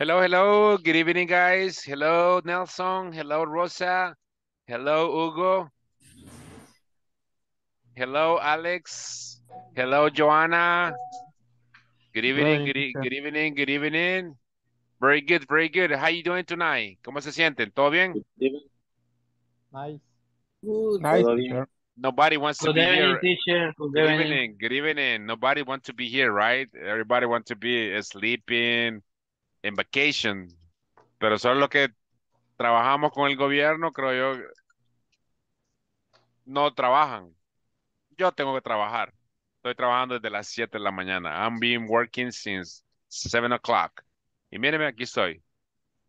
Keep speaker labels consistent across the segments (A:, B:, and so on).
A: Hello, hello. Good evening, guys. Hello, Nelson. Hello, Rosa. Hello, Hugo. Hello, Alex. Hello, Joanna. Good evening, good, e good evening, good evening. Very good, very good. How are you doing tonight? ¿Cómo se sienten? ¿Todo bien?
B: Nice.
C: Good.
D: Nice,
E: Todo
D: teacher.
A: Nobody wants to
F: Good
A: be
F: evening,
A: here.
F: teacher. Good
A: Good
F: evening.
A: evening, good evening. Nobody wants to be here, right? Everybody wants to be sleeping, in vacation. Pero solo que trabajamos con el gobierno, creo yo, no trabajan. Yo tengo que trabajar. Estoy trabajando desde las 7 de la mañana. I'm been working since 7 o'clock. Y mírenme, aquí estoy.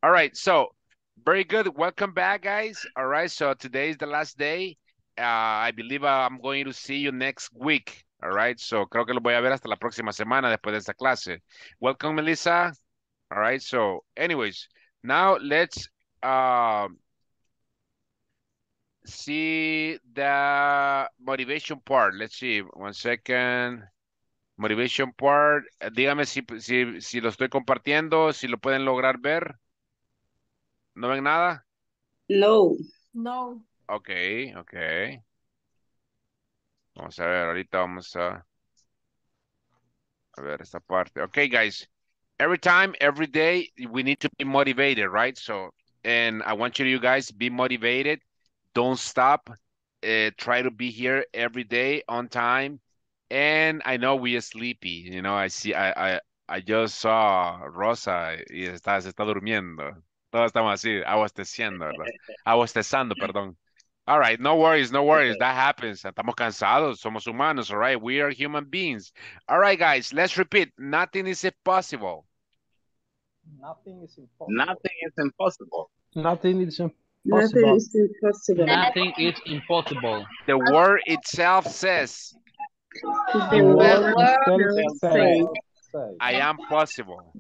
A: All right, so, very good. Welcome back, guys. All right, so today is the last day. Uh, I believe I'm going to see you next week. All right, so creo que lo voy a ver hasta la próxima semana después de esta clase. Welcome, Melissa. All right, so anyways, now let's um, see the motivation part. Let's see, one second. Motivation part. Eh, Dígame si, si, si lo estoy compartiendo, si lo pueden lograr ver. ¿No ven nada?
C: No.
G: No.
A: Ok, ok. Vamos a ver, ahorita vamos a... A ver esta parte. Okay, guys. Every time, every day, we need to be motivated, right? So, and I want you, you guys, be motivated. Don't stop. Uh, try to be here every day on time. And I know we are sleepy. You know, I see, I, I, I just saw Rosa y está, se está durmiendo. Todos estamos así, abasteciendo. Abastezando, perdón. All right, no worries, no worries. That happens. Estamos cansados, somos humanos, all right? We are human beings. All right, guys, let's repeat. Nothing is impossible.
B: Nothing is impossible.
E: Nothing is impossible.
D: Nothing is impossible.
C: Nothing is impossible.
F: Nothing is impossible.
A: The word itself says,
C: The word
B: Word
C: itself
B: says,
C: says,
A: I am possible.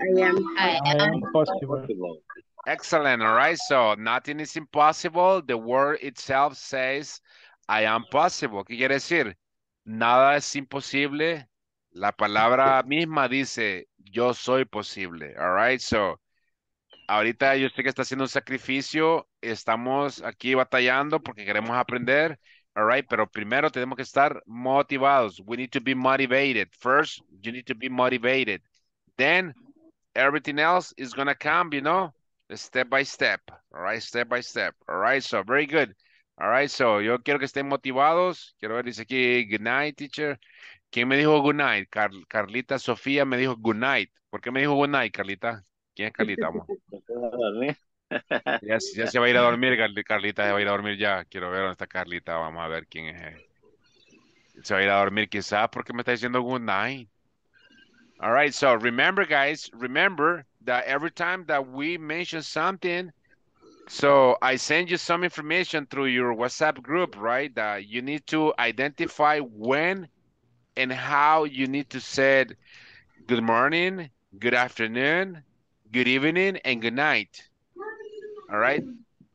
C: I am
G: I
D: I
G: am
D: am possible.
E: Possible.
A: Excellent, all right? So, nothing is impossible. The word itself says, I am possible. ¿Qué quiere decir? Nada es imposible. La palabra misma dice, yo soy posible, all right? So, ahorita yo sé que está haciendo un sacrificio. Estamos aquí batallando porque queremos aprender, all right? Pero primero tenemos que estar motivados. We need to be motivated. First, you need to be motivated. Then, everything else is gonna come, you know? step by step, all right, step by step, all right, so very good, all right, so yo quiero que estén motivados, quiero ver, dice aquí, good night, teacher, ¿quién me dijo good night? Car- Carlita Sofía me dijo good night, ¿por qué me dijo good night, Carlita? ¿Quién es Carlita? Ya, se va a ir a dormir, Carl- Carlita se va a ir a dormir ya, quiero ver dónde está Carlita, vamos a ver quién es. Se va a ir a dormir quizás porque me está diciendo good night. All right, so remember, guys, remember that every time that we mention something, so I send you some information through your WhatsApp group, right? That you need to identify when and how you need to say good morning, good afternoon, good evening, and good night. All right.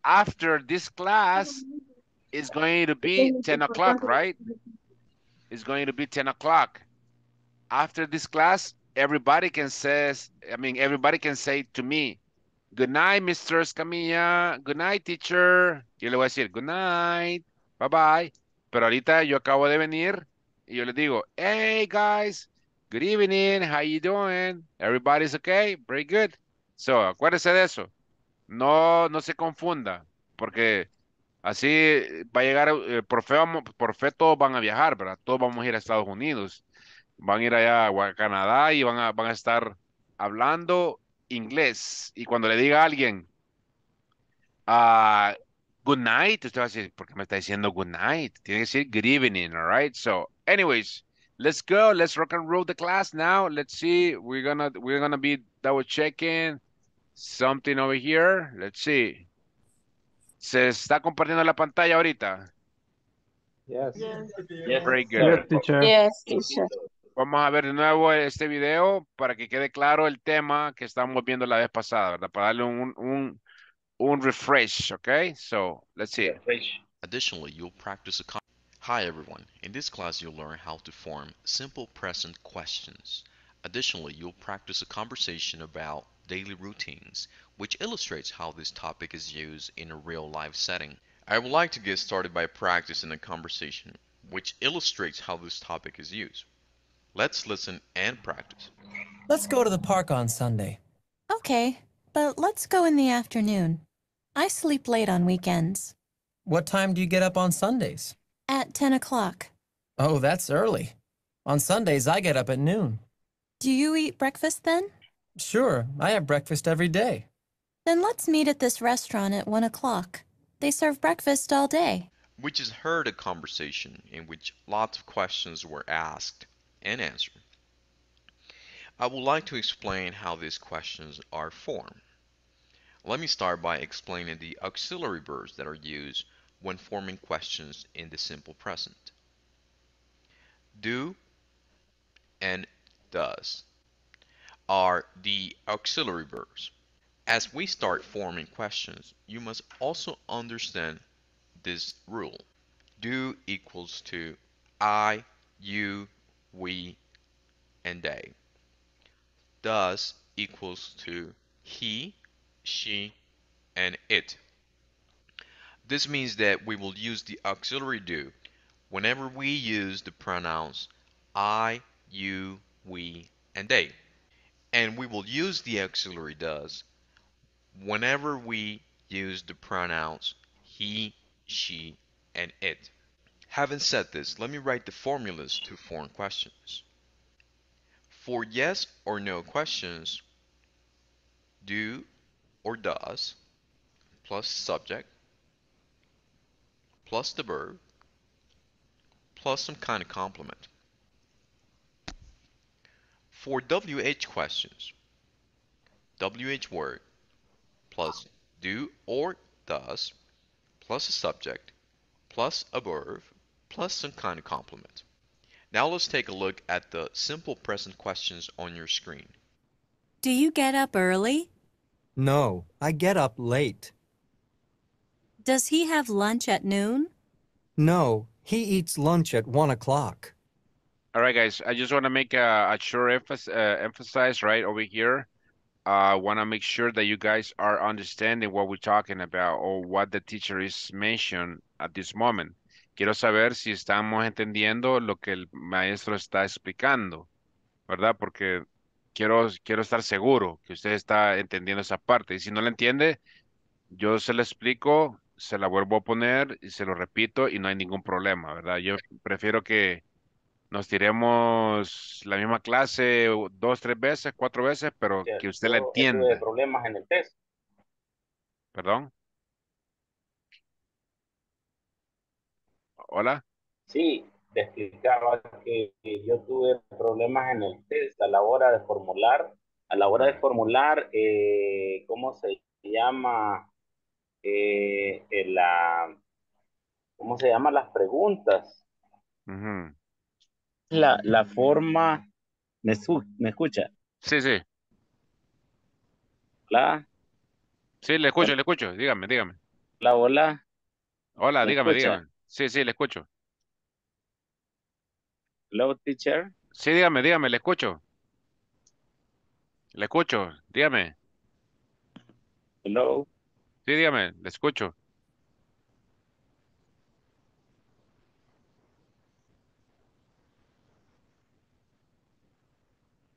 A: After this class is going to be 10 o'clock, right? It's going to be 10 o'clock after this class, everybody can says, I mean, everybody can say to me, good night, Mr. Escamilla, good night, teacher. Yo le voy a decir, good night, bye bye. Pero ahorita yo acabo de venir y yo le digo, hey guys, good evening, how you doing? Everybody's okay, very good. So, acuérdese de eso. No, no se confunda, porque así va a llegar, eh, por fe, por fe todos van a viajar, ¿verdad? Todos vamos a ir a Estados Unidos van a ir allá a Canadá y van a, van a estar hablando inglés. Y cuando le diga a alguien, ah, good night, usted va a decir, ¿por qué me está diciendo good night? Tiene que decir good evening, all right? So, anyways, let's go. Let's rock and roll the class now. Let's see. We're gonna, we're gonna be double checking something over here. Let's see. Se está compartiendo la pantalla ahorita.
B: yes.
G: Yes.
A: Very good.
D: Yes, teacher.
G: Yes, teacher.
A: Vamos a ver de nuevo este video para que quede claro el tema que estábamos viendo la vez pasada, ¿verdad? Para darle un, un, un refresh, ¿ok? So, let's see.
H: Additionally, you'll practice a con- Hi everyone. In this class, you'll learn how to form simple present questions. Additionally, you'll practice a conversation about daily routines, which illustrates how this topic is used in a real life setting. I would like to get started by practicing a conversation, which illustrates how this topic is used. Let's listen and practice.
D: Let's go to the park on Sunday.
E: Okay, but let's go in the afternoon. I sleep late on weekends.
D: What time do you get up on Sundays?
E: At 10 o'clock.
D: Oh, that's early. On Sundays, I get up at noon.
E: Do you eat breakfast then?
D: Sure, I have breakfast every day.
E: Then let's meet at this restaurant at 1 o'clock. They serve breakfast all day.
H: We just heard a conversation in which lots of questions were asked and answered. I would like to explain how these questions are formed. Let me start by explaining the auxiliary verbs that are used when forming questions in the simple present. Do and does are the auxiliary verbs. As we start forming questions, you must also understand this rule. Do equals to I, you, we, and they. Does equals to he, she, and it. This means that we will use the auxiliary do whenever we use the pronouns I, you, we, and they. And we will use the auxiliary does whenever we use the pronouns he, she, and it. Having said this, let me write the formulas to form questions. For yes or no questions, do or does plus subject plus the verb plus some kind of complement. For WH questions, WH word plus do or does plus a subject plus a verb plus some kind of complement. Now let's take a look at the simple present questions on your screen.
E: Do you get up early?
I: No, I get up late.
E: Does he have lunch at noon?
I: No, he eats lunch at one o'clock.
A: All right, guys, I just want to make a, a sure emphasis, uh, emphasize right over here. I uh, want to make sure that you guys are understanding what we're talking about or what the teacher is mentioning at this moment. Quiero saber si estamos entendiendo lo que el maestro está explicando, ¿verdad? Porque quiero, quiero estar seguro que usted está entendiendo esa parte. Y si no la entiende, yo se la explico, se la vuelvo a poner y se lo repito y no hay ningún problema, ¿verdad? Yo prefiero que nos tiremos la misma clase dos, tres veces, cuatro veces, pero que usted la entienda.
J: Problemas en el test.
A: ¿Perdón? ¿Hola?
J: Sí, te explicaba que yo tuve problemas en el test a la hora de formular, a la hora de formular, eh, ¿cómo se llama? Eh, la, ¿Cómo se llaman las preguntas? La, la forma, ¿me, escucha?
A: Sí, sí.
J: La,
A: Sí, le escucho, le escucho. Dígame, dígame.
J: la hola,
A: Hola,
J: ¿Me
A: dígame,
J: escucha?
A: dígame. Sí, sí, le escucho.
J: hello teacher,
A: Sí, dígame, dígame, le escucho. Le escucho, dígame.
J: hello,
A: Sí, dígame, le escucho.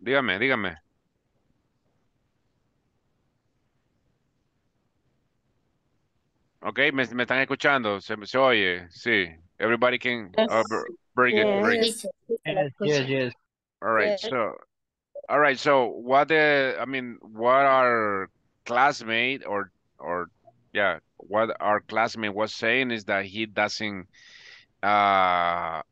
A: Dígame, dígame. Ok, me, me están escuchando, se, se oye, sí. Everybody can, very good, very good.
F: Yes, yes, yes.
A: All right, so, all right, so what the, I mean, what our classmate or, or, yeah, what our classmate was saying is that he doesn't, uh,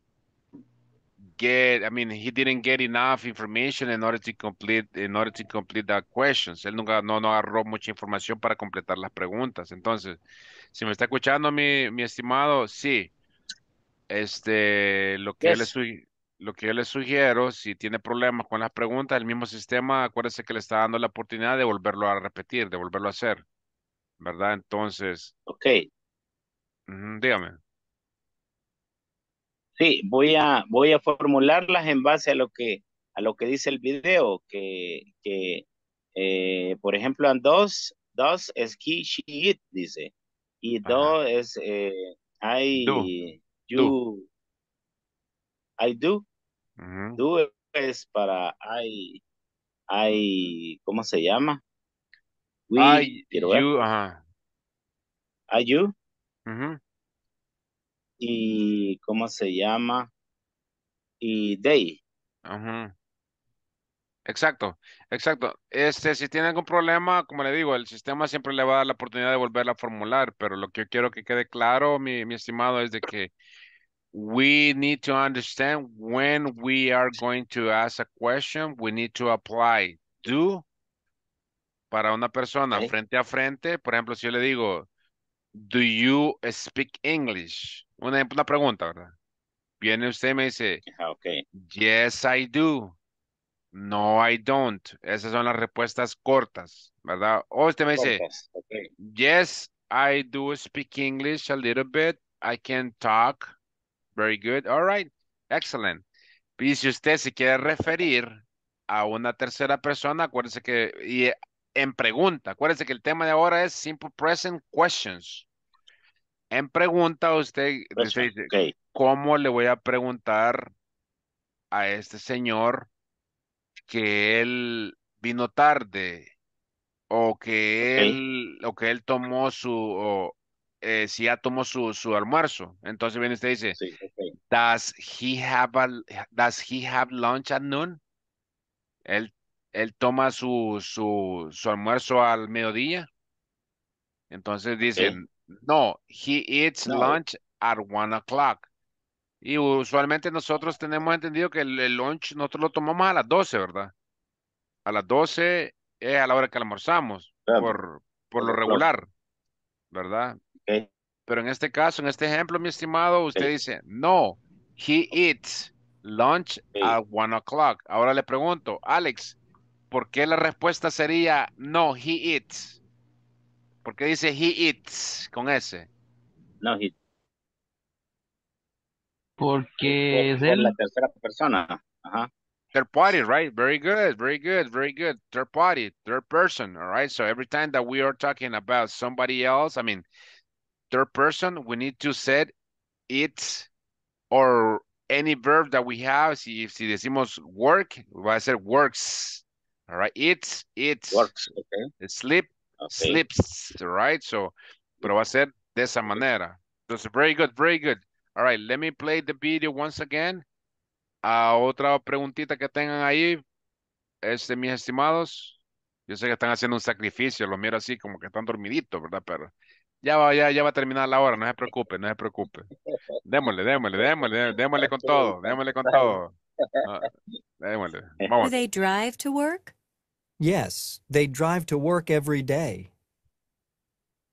A: get, I mean, he didn't get enough information in order to complete, in order to complete the questions. Él nunca, no, no agarró mucha información para completar las preguntas. Entonces, si me está escuchando mi, mi estimado, sí. Este, lo que yo le
J: Yes.
A: sug- lo que yo le sugiero, si tiene problemas con las preguntas, el mismo sistema, acuérdese que le está dando la oportunidad de volverlo a repetir, de volverlo a hacer, ¿verdad? Entonces,
J: ok,
A: dígame.
J: sí, voy a, voy a formularlas en base a lo que, a lo que dice el video, que, que Eh, por ejemplo, en dos, dos es he, she, it, dice. Y
A: Ajá.
J: do es eh, I,
A: Do.
J: you, I do.
A: Ujú.
J: Do es para I, I, ¿cómo se llama? We,
A: I,
J: quiero ver.
A: you, ajá.
J: I, you.
A: Ujú.
J: Y, ¿cómo se llama? Y they.
A: Exacto, exacto. Este, si tiene algún problema, como le digo, el sistema siempre le va a dar la oportunidad de volverla a formular, pero lo que yo quiero que quede claro, mi, mi estimado, es de que we need to understand when we are going to ask a question, we need to apply do para una persona frente a frente. Por ejemplo, si yo le digo, do you speak English? Una, una pregunta, ¿verdad? Viene usted y me dice,
J: Ajá, ok.
A: Yes, I do. No, I don't. Esas son las respuestas cortas, ¿verdad? O usted me dice, yes, I do speak English a little bit. I can talk. Very good. All right. Excellent. Y si usted se quiere referir a una tercera persona, acuérdese que, y en pregunta, acuérdese que el tema de ahora es simple present questions. En pregunta, usted, usted dice. ¿cómo le voy a preguntar a este señor que él vino tarde o que él o que él tomó su o, eh, si ya tomó su, su almuerzo. Entonces viene usted y dice
J: Sí,
A: does he have a, does he have lunch at noon él él toma su su su almuerzo al mediodía. Entonces dicen no he eats
J: No.
A: lunch at one o'clock y usualmente nosotros tenemos entendido que el, el lunch nosotros lo tomamos a las 12 ¿verdad? A las 12 es a la hora que almorzamos,
J: Claro.
A: por, por lo regular, ¿verdad? Pero en este caso, en este ejemplo, mi estimado, usted dice, no, he eats lunch at one o'clock. Ahora le pregunto, Alex, ¿por qué la respuesta sería no, he eats? ¿Por qué dice he eats con S?
J: No, he-
F: Porque es
J: por, por la tercera persona. Ajá.
A: Third party, right? Very good, very good, very good. Third party, third person, all right? So every time that we are talking about somebody else, I mean, third person, we need to set it or any verb that we have. Si, si decimos work, va a ser works, all right? It's, it's,
J: Works. Ok.
A: sleep,
J: Ok.
A: sleeps, all right? So, pero va a ser de esa manera. Entonces, very good, very good. All right, let me play the video once again. A otra preguntita que tengan ahí, este, mis estimados. Yo sé que están haciendo un sacrificio, los miro así como que están dormiditos, ¿verdad? Pero ya va, ya, ya va a terminar la hora, no se preocupe, no se preocupe. Démosle, démosle, démosle, démosle con todo, démosle con todo. Ah, démosle,
E: Do
A: vamos.
E: they drive to work?
I: Yes, they drive to work every day.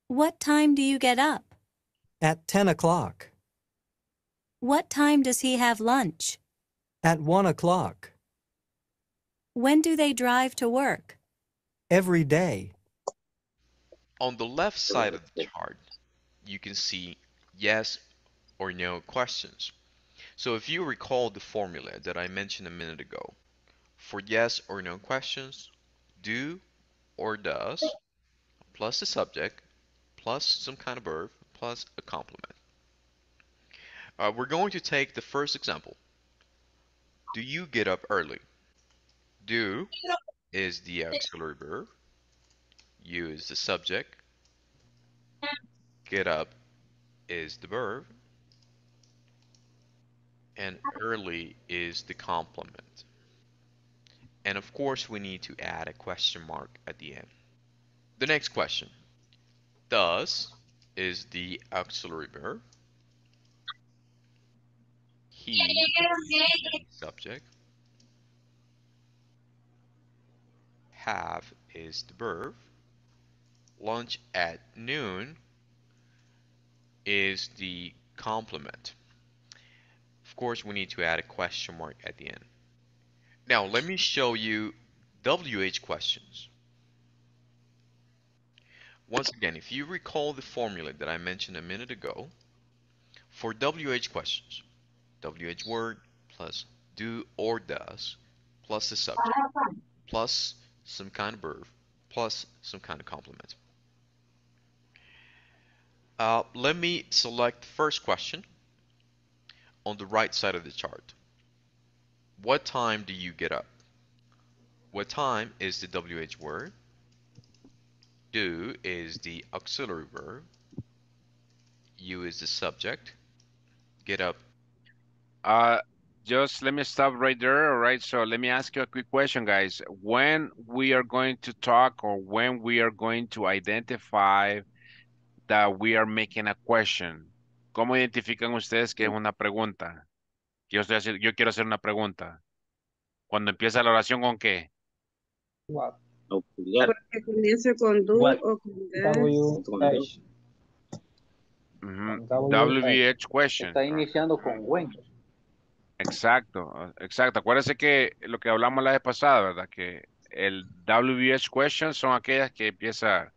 E: What time do you get up?
I: At 10 o'clock.
E: What time does he have lunch?
I: At 1 o'clock.
E: When do they drive to work?
I: Every day.
H: On the left side of the chart, you can see yes or no questions. So if you recall the formula that I mentioned a minute ago, for yes or no questions, do or does, plus the subject, plus some kind of verb, plus a complement. Uh, we're going to take the first example. Do you get up early? Do is the auxiliary verb. You is the subject. Get up is the verb. And early is the complement. And of course, we need to add a question mark at the end. The next question. Does is the auxiliary verb. He subject. Have is the verb. Lunch at noon is the complement. Of course, we need to add a question mark at the end. Now, let me show you WH questions. Once again, if you recall the formula that I mentioned a minute ago, for WH questions, WH word plus do or does plus the subject plus some kind of verb plus some kind of complement. Uh, let me select the first question on the right side of the chart. What time do you get up? What time is the WH word? Do is the auxiliary verb. You is the subject. Get up.
A: Uh, just let me stop right there. All right. So let me ask you a quick question, guys. When we are going to talk or when we are going to identify that we are making a question. ¿Cómo identifican ustedes que es una pregunta? Yo, estoy haciendo, yo quiero hacer una pregunta. Cuando empieza la oración, ¿con qué?
B: What?
J: Auxiliar.
C: Porque comienza con do
F: What?
C: o con.
A: Ujú.
B: WH.
A: WH question.
B: Está iniciando con when.
A: Exacto, exacto. Acuérdense que lo que hablamos la vez pasada, ¿verdad? Que el WH question son aquellas que empieza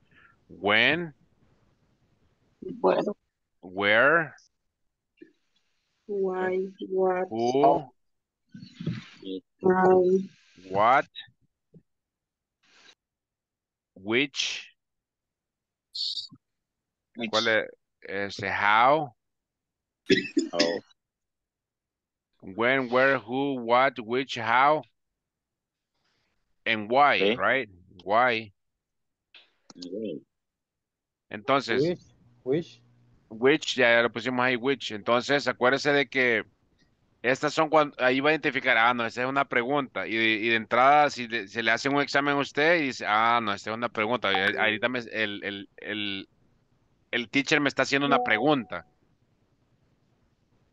A: when,
C: Bueno,
A: where,
C: why, what,
A: who,
C: how,
A: what, which, ¿cuál es? Este, how,
J: Oh,
A: when, where, who, what, which, how, and why,
J: Okay.
A: right? Why. Entonces,
B: Which? Which?
A: which, ya lo pusimos ahí, which. Entonces, acuérdese de que estas son cuando, ahí va a identificar, ah, no, esta es una pregunta. Y, de- y de entrada, si le- se le hace un examen a usted y dice, ah, no, esta es una pregunta. ahorita me- el, el, el, el teacher me está haciendo una pregunta.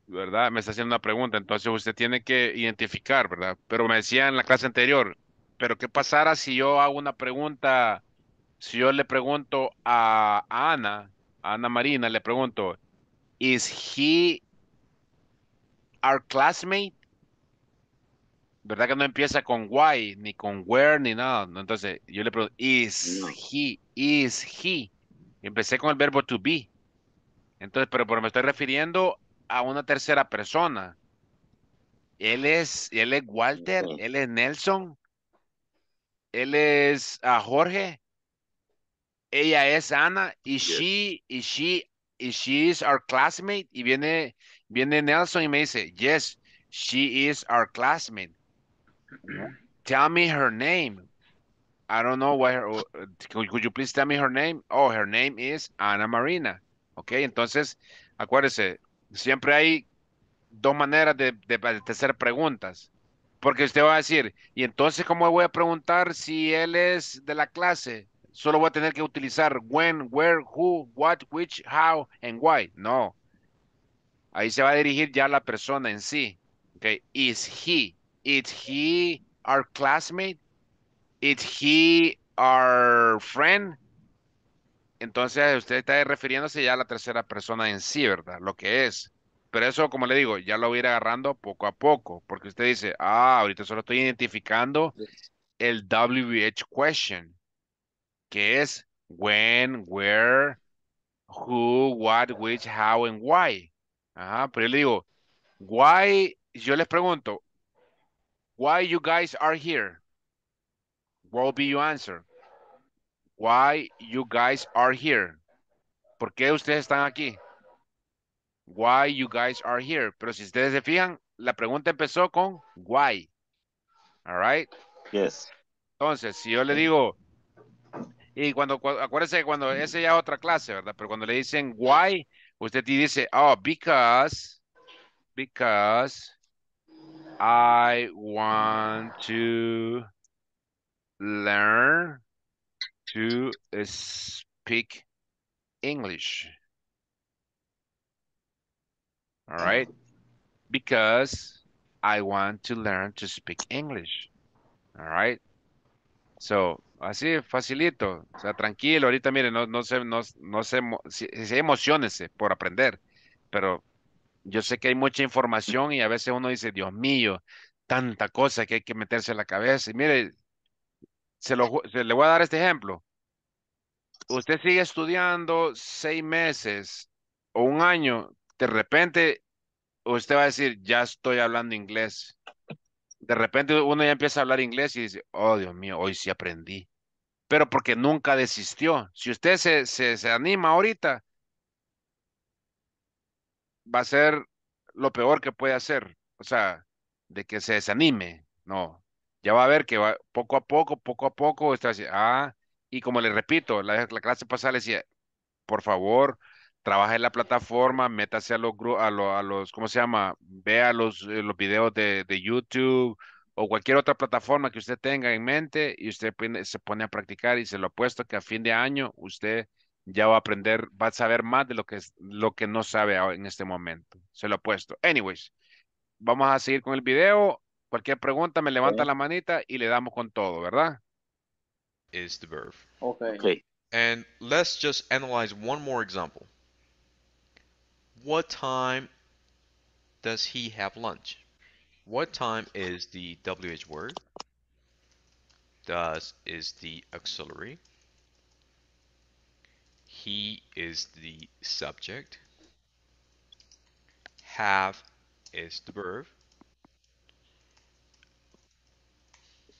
A: ¿Verdad? Me está haciendo una pregunta. Entonces usted tiene que identificar, ¿verdad? Pero me decía en la clase anterior, pero ¿qué pasara si yo hago una pregunta? Si yo le pregunto a, a Ana, a Ana Marina, le pregunto, ¿Is he our classmate? ¿Verdad que no empieza con why, ni con where, ni nada? Entonces, yo le pregunto, ¿is he? ¿Is he? Empecé con el verbo to be. Entonces, pero, pero me estoy refiriendo a una tercera persona. Él es, él es Walter, él es Nelson, él es ah, Jorge, ella es Ana, y she, y she, y she is our classmate, y viene, viene Nelson y me dice, yes, she is our classmate. Tell me her name. I don't know her, uh, could, could you please tell me her name? Oh, her name is Ana Marina. Ok, entonces, acuérdese, siempre hay dos maneras de, hacer preguntas. Porque usted va a decir, y entonces, ¿cómo voy a preguntar si él es de la clase? Solo voy a tener que utilizar when, where, who, what, which, how, and why. No. Ahí se va a dirigir ya la persona en sí. Okay. Is he? Is he our classmate? Is he our friend? Entonces usted está refiriéndose ya a la tercera persona en sí, ¿verdad? Lo que es. Pero eso, como le digo, ya lo voy a ir agarrando poco a poco, porque usted dice, ah, ahorita solo estoy identificando el WH question, que es when, where, who, what, which, how, and why. Ajá, pero yo le digo, why, yo les pregunto, why you guys are here? What will be your answer? Why you guys are here? ¿Por qué ustedes están aquí? Why you guys are here. Pero si ustedes se fijan, la pregunta empezó con why. All right.
J: Yes.
A: Entonces, si yo le digo, y cuando, cu- acuérdese que cuando esa ya es otra clase, ¿verdad? Pero cuando le dicen why, usted dice, oh, because, because I want to learn to speak English. All right. Because I want to learn to speak English. All right. So, así facilito. O sea, tranquilo. Ahorita, mire, no, no se, no, no se, por aprender. Pero yo sé que hay mucha información y a veces uno dice, Dios mío, tanta cosa que hay que meterse en la cabeza. Y mire, se lo, se le voy a dar este ejemplo. Usted sigue estudiando seis meses o un año, de repente usted va a decir, ya estoy hablando inglés. De repente uno ya empieza a hablar inglés y dice, oh Dios mío, hoy sí aprendí. pero porque nunca desistió. Si usted se, se, se anima ahorita, va a ser lo peor que puede hacer. O sea, de que se desanime. No. Ya va a ver que va poco a poco, poco a poco, está ah, y como le repito, la, la clase pasada le decía, por favor, trabaje en la plataforma, métase a los, a, a los, ¿cómo se llama? Vea los, eh, los videos de, de YouTube o cualquier otra plataforma que usted tenga en mente y usted se pone a practicar y se lo apuesto que a fin de año usted ya va a aprender, va a saber más de lo que, lo que no sabe en este momento. Se lo apuesto. Anyways, vamos a seguir con el video. Cualquier pregunta me levanta la manita y le damos con todo, ¿verdad?
H: Is the verb.
B: Okay.
J: Okay.
H: And let's just analyze one more example. What time does he have lunch? What time is the WH word? Does is the auxiliary. He is the subject. Have is the verb.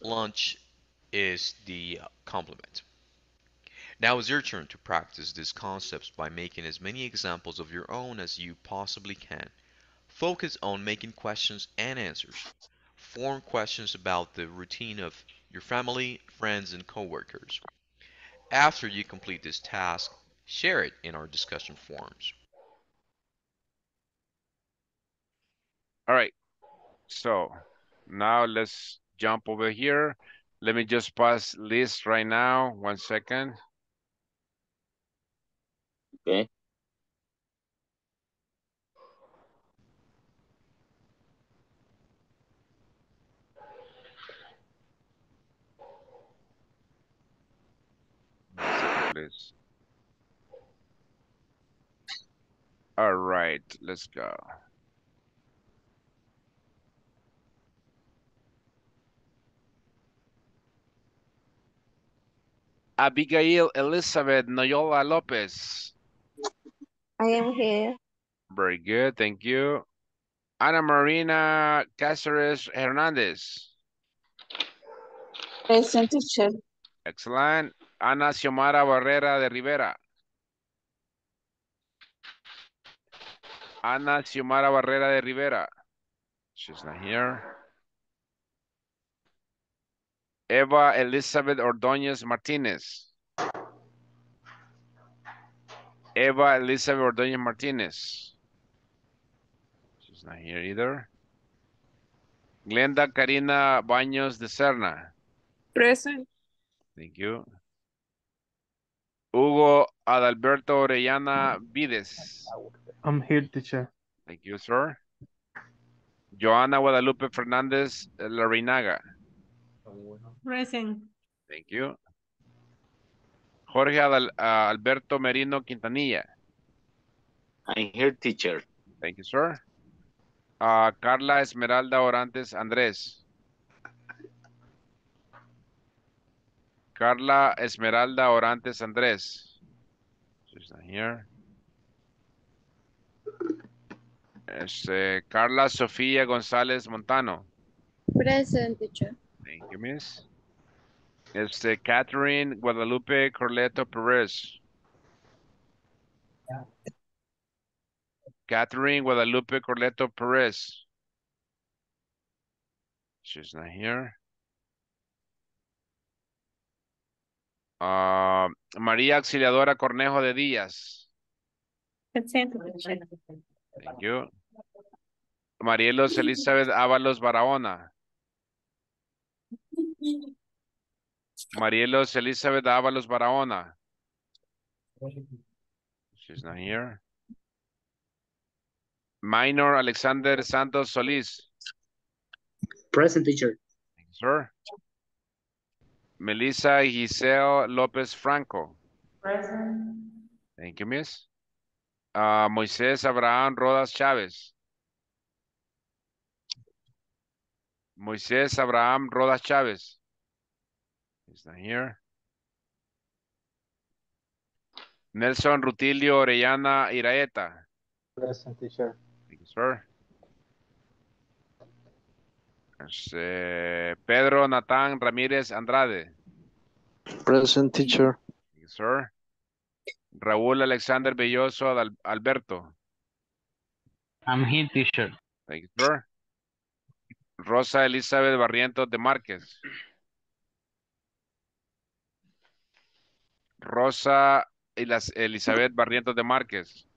H: Lunch is the complement. Now it's your turn to practice these concepts by making as many examples of your own as you possibly can. Focus on making questions and answers. Form questions about the routine of your family, friends, and coworkers. After you complete this task, share it in our discussion forums.
A: All right. So now let's jump over here. Let me just pass list right now. One second.
J: Okay.
A: One second, please. All right, let's go. Abigail Elizabeth Noyola Lopez.
C: I am here.
A: Very good, thank you. Ana Marina Cáceres Hernandez.
C: Present teacher.
A: Excellent. Ana Xiomara Barrera de Rivera. Ana Xiomara Barrera de Rivera. She's not here. Eva Elizabeth Ordóñez Martínez. Eva Elizabeth Ordóñez Martínez. She's not here either. Glenda Karina Baños de Serna.
C: Present.
A: Thank you. Hugo Adalberto Orellana Vides.
F: I'm here, teacher.
A: Thank you, sir. Joana Guadalupe Fernández Larinaga.
G: Present.
A: Thank you. Jorge Adal- uh, Alberto Merino Quintanilla.
J: I'm here, teacher.
A: Thank you, sir. Uh, Carla Esmeralda Orantes Andrés. Carla Esmeralda Orantes Andrés. She's not here. Este, Carla Sofía González Montano.
C: Present teacher.
A: Thank you, miss. Este, Catherine Guadalupe Corleto Perez. Catherine Guadalupe Corleto Perez. She's not here. Ah, María Auxiliadora Cornejo de Díaz. Thank you. Marielos Elizabeth Ábalos Barahona. Marielos Elizabeth Ábalos Barahona. She's not here. Minor Alexander Santos Solís.
B: Present teacher.
A: Thank you, sir. Melissa Giselle López Franco.
G: Present.
A: Thank you, miss. Ah, Moisés Abraham Rodas Chávez. Moisés Abraham Rodas Chávez. He's not here. Nelson Rutilio Orellana Iraeta.
B: Present teacher.
A: Thank you, sir. Este, Pedro Natán Ramírez Andrade.
B: Present teacher.
A: Yes, sir. Raúl Alexander Belloso Alberto.
F: I'm here, teacher.
A: Thank you, sir. Rosa Elizabeth Barrientos de Márquez. Rosa Elizabeth Barrientos de Márquez.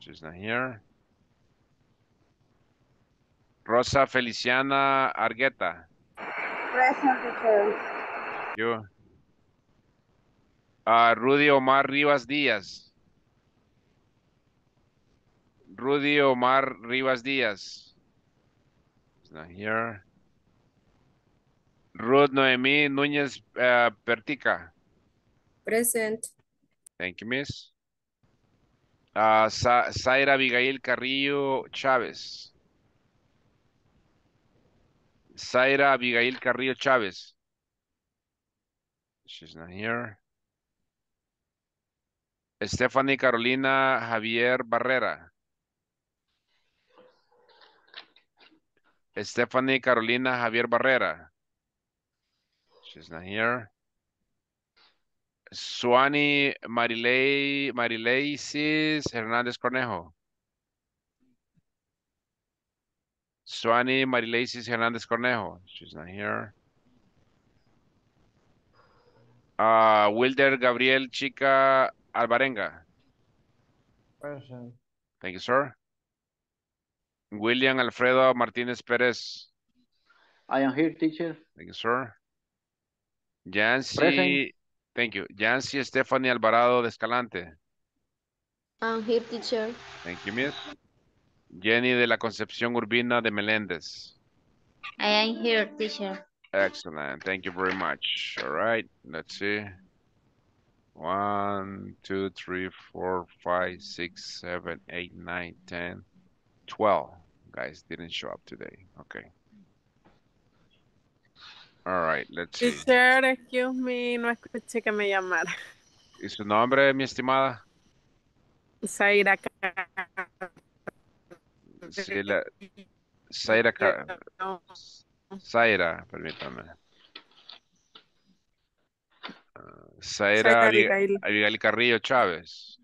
A: She's not here. Rosa Feliciana Argueta.
C: Present
A: you. Ah, Rudy Omar Rivas Díaz. Rudy Omar Rivas Díaz. Not here. Ruth Noemí Núñez eh, Pertica.
C: Present.
A: Thank you, miss. Ah, Sa- Zaira Abigail Carrillo Chávez. Zaira Abigail Carrillo Chávez. She's not here. Stephanie Carolina Javier Barrera. Stephanie Carolina Javier Barrera. She's not here. Suani Marilei Marileisis Hernández Cornejo. Suani Marileisis Hernández Cornejo. She's not here. Ah, Wilder Gabriel Chica Alvarenga.
B: Present.
A: Thank you, sir. William Alfredo Martínez Pérez.
B: I am here, teacher.
A: Thank you, sir. Yancy,
B: Present.
A: thank you. Yancy Stephanie Alvarado de Escalante.
C: I'm here teacher.
A: Thank you, miss. Jenny de la Concepción Urbina de Meléndez.
C: I am here teacher.
A: Excellent. Thank you very much. All right. Let's see. One, two, three, four, five, six, seven, eight, nine, ten, twelve. Guys didn't show up today. Okay. All right. Let's see.
G: Teacher, excuse me, no escuché que me llamara.
A: ¿Y su nombre, mi estimada?
G: Zaira.
A: La... Zaira,
G: No,
A: Zaira, permítame. Ah,
G: Zaira
A: Zaira Abig-
G: Abigail.
A: Abigail Carrillo Chávez.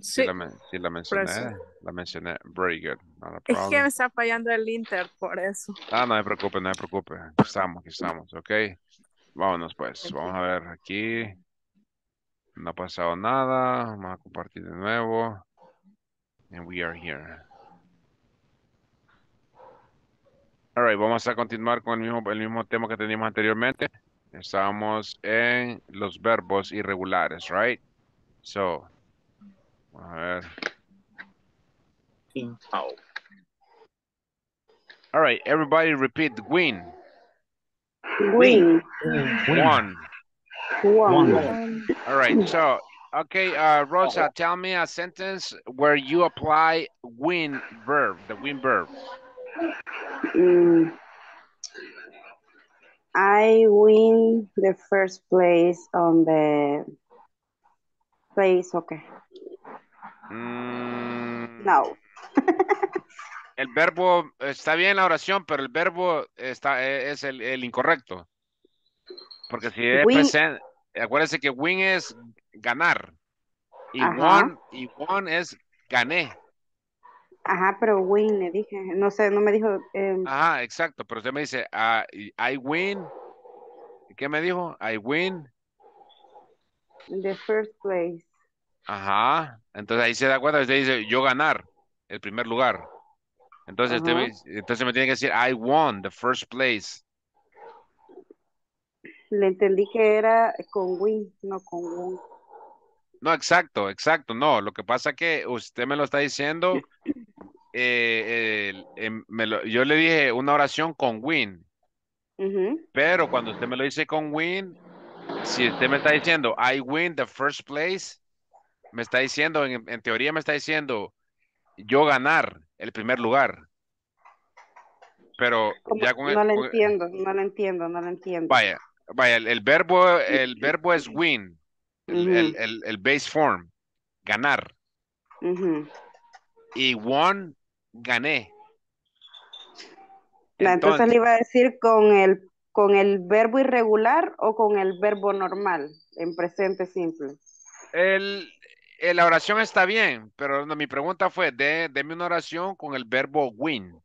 A: Sí,
G: Sí,
A: la, sí la mencioné. La mencioné. Very good.
G: Es que me está fallando el Inter, por eso.
A: Ah, no me preocupe, no me preocupe. Aquí estamos, aquí estamos, ok. Vámonos pues, vamos a ver aquí. No ha pasado nada. Vamos a compartir de nuevo. And we are here. Alright, vamos a continuar con el mismo, el mismo tema que teníamos anteriormente. Estábamos en los verbos irregulares, right? So, a ver. Alright, everybody repeat win.
C: Win.
A: One.
C: One.
A: All right. So, okay, uh, Rosa, tell me a sentence where you apply win verb, the win verb.
C: Mm. I win the first place on the place, okay.
A: Mm,
C: No.
A: El verbo está bien la oración, pero el verbo está e- es el, el incorrecto. Porque si es presente, acuérdense que win es ganar y won y won es gané.
C: Ajá, pero win le dije. No sé, no me dijo. eh,
A: Ajá, exacto. Pero usted me dice, ah, I win. ¿Qué me dijo? I win.
C: the first place.
A: Ajá. Entonces ahí se da cuenta, usted dice yo ganar el primer lugar. Entonces, usted me, entonces me tiene que decir I won the first place.
C: Le entendí que era con win, no con won.
A: No, exacto, exacto. No, lo que pasa que usted me lo está diciendo. eh, em, me lo- yo le dije una oración con win, pero cuando usted me lo dice con win, si usted me está diciendo I win the first place, me está diciendo, en, en teoría me está diciendo yo ganar el primer lugar. Pero
C: Como-
A: ya con el-
C: no
A: con-
C: entiendo, no le entiendo, no le entiendo.
A: Vaya, vaya, el, el verbo, el verbo es win, el, el- el- el base form, ganar. Y won, gané.
C: Entonces le iba a decir con el con el verbo irregular o con el verbo normal en presente simple.
A: El, eh, la oración está bien, pero no, mi pregunta fue, de, deme una oración con el verbo win.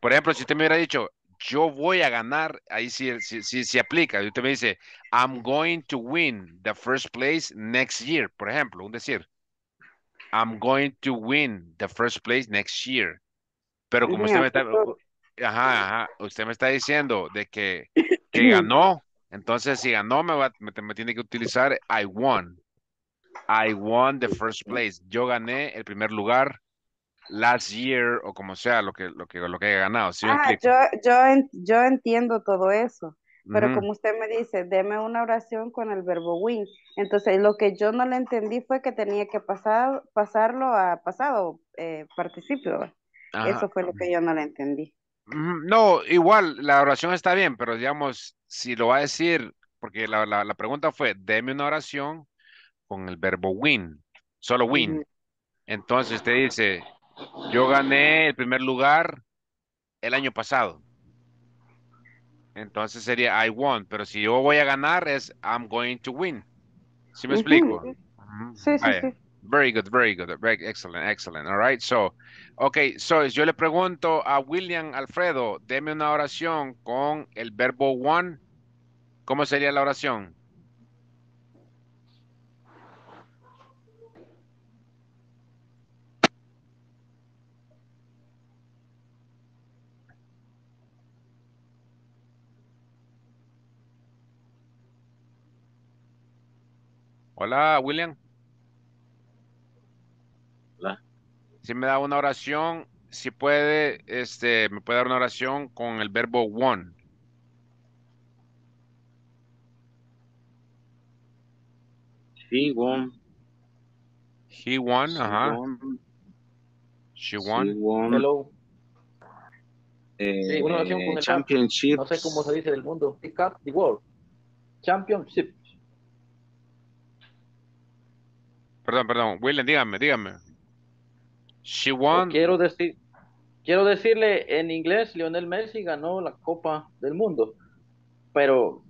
A: Por ejemplo, si usted me hubiera dicho, yo voy a ganar, ahí sí, sí, sí, sí aplica. Y usted me dice, I'm going to win the first place next year, por ejemplo, un decir. I'm going to win the first place next year. Pero como usted me está, ajá, ajá, usted me está diciendo de que, que ganó, entonces si ganó me, va, me, me tiene que utilizar I won. I won the first place. Yo gané el primer lugar last year o como sea lo que lo que lo que haya ganado. ¿sí
C: Ah, yo, yo, en- yo entiendo todo eso, pero
A: Ujú.
C: como usted me dice, deme una oración con el verbo win. Entonces, lo que yo no le entendí fue que tenía que pasar, pasarlo a pasado eh, participio.
A: Ajá.
C: Eso fue lo que yo no le entendí.
A: No, igual, la oración está bien, pero digamos, si lo va a decir, porque la, la, la pregunta fue, deme una oración con el verbo win, solo win. Entonces usted dice, yo gané el primer lugar el año pasado. Entonces sería I won, pero si yo voy a ganar es I'm going to win. ¿Sí me explico?
C: Sí, sí, sí.
A: Very good, very good, very excellent, excellent. All right, so, okay, so yo le pregunto a William Alfredo, deme una oración con el verbo one. ¿Cómo sería la oración? Hola, William.
J: Hola.
A: Si me da una oración, si puede, este, me puede dar una oración con el verbo one.
J: She won.
A: He won,
J: She
A: ajá.
J: won.
A: She
J: She
A: won.
B: Hello.
J: eh,
B: Sí, una oración con el
J: championship.
B: No sé cómo se dice del mundo. Pick up the world. Championship.
A: Perdón, perdón. William, dígame, dígame. She won.
B: Quiero decir, quiero decirle en inglés, Lionel Messi ganó la Copa del Mundo. Pero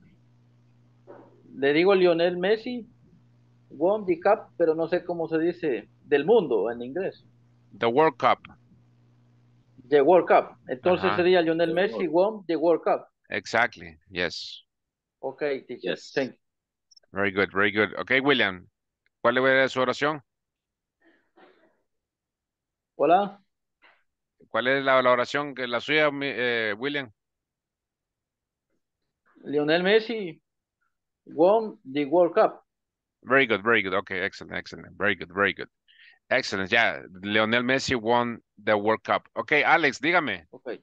B: le digo Lionel Messi won the cup, pero no sé cómo se dice del mundo en inglés.
A: The World Cup.
B: The World Cup. Entonces
A: Ajá.
B: sería Lionel Messi won the World Cup.
A: Exactly. Yes.
B: Okay, teacher.
J: Yes.
B: Thank you.
A: Very good, very good. Okay, William. ¿Cuál es su oración?
B: Hola.
A: ¿Cuál es la, la oración que la suya, mi- eh, William?
B: Lionel Messi won the World Cup.
A: Very good, very good. Okay, excellent, excellent. Very good, very good. Excellent. Yeah, Lionel Messi won the World Cup. Okay, Alex, dígame.
B: Okay.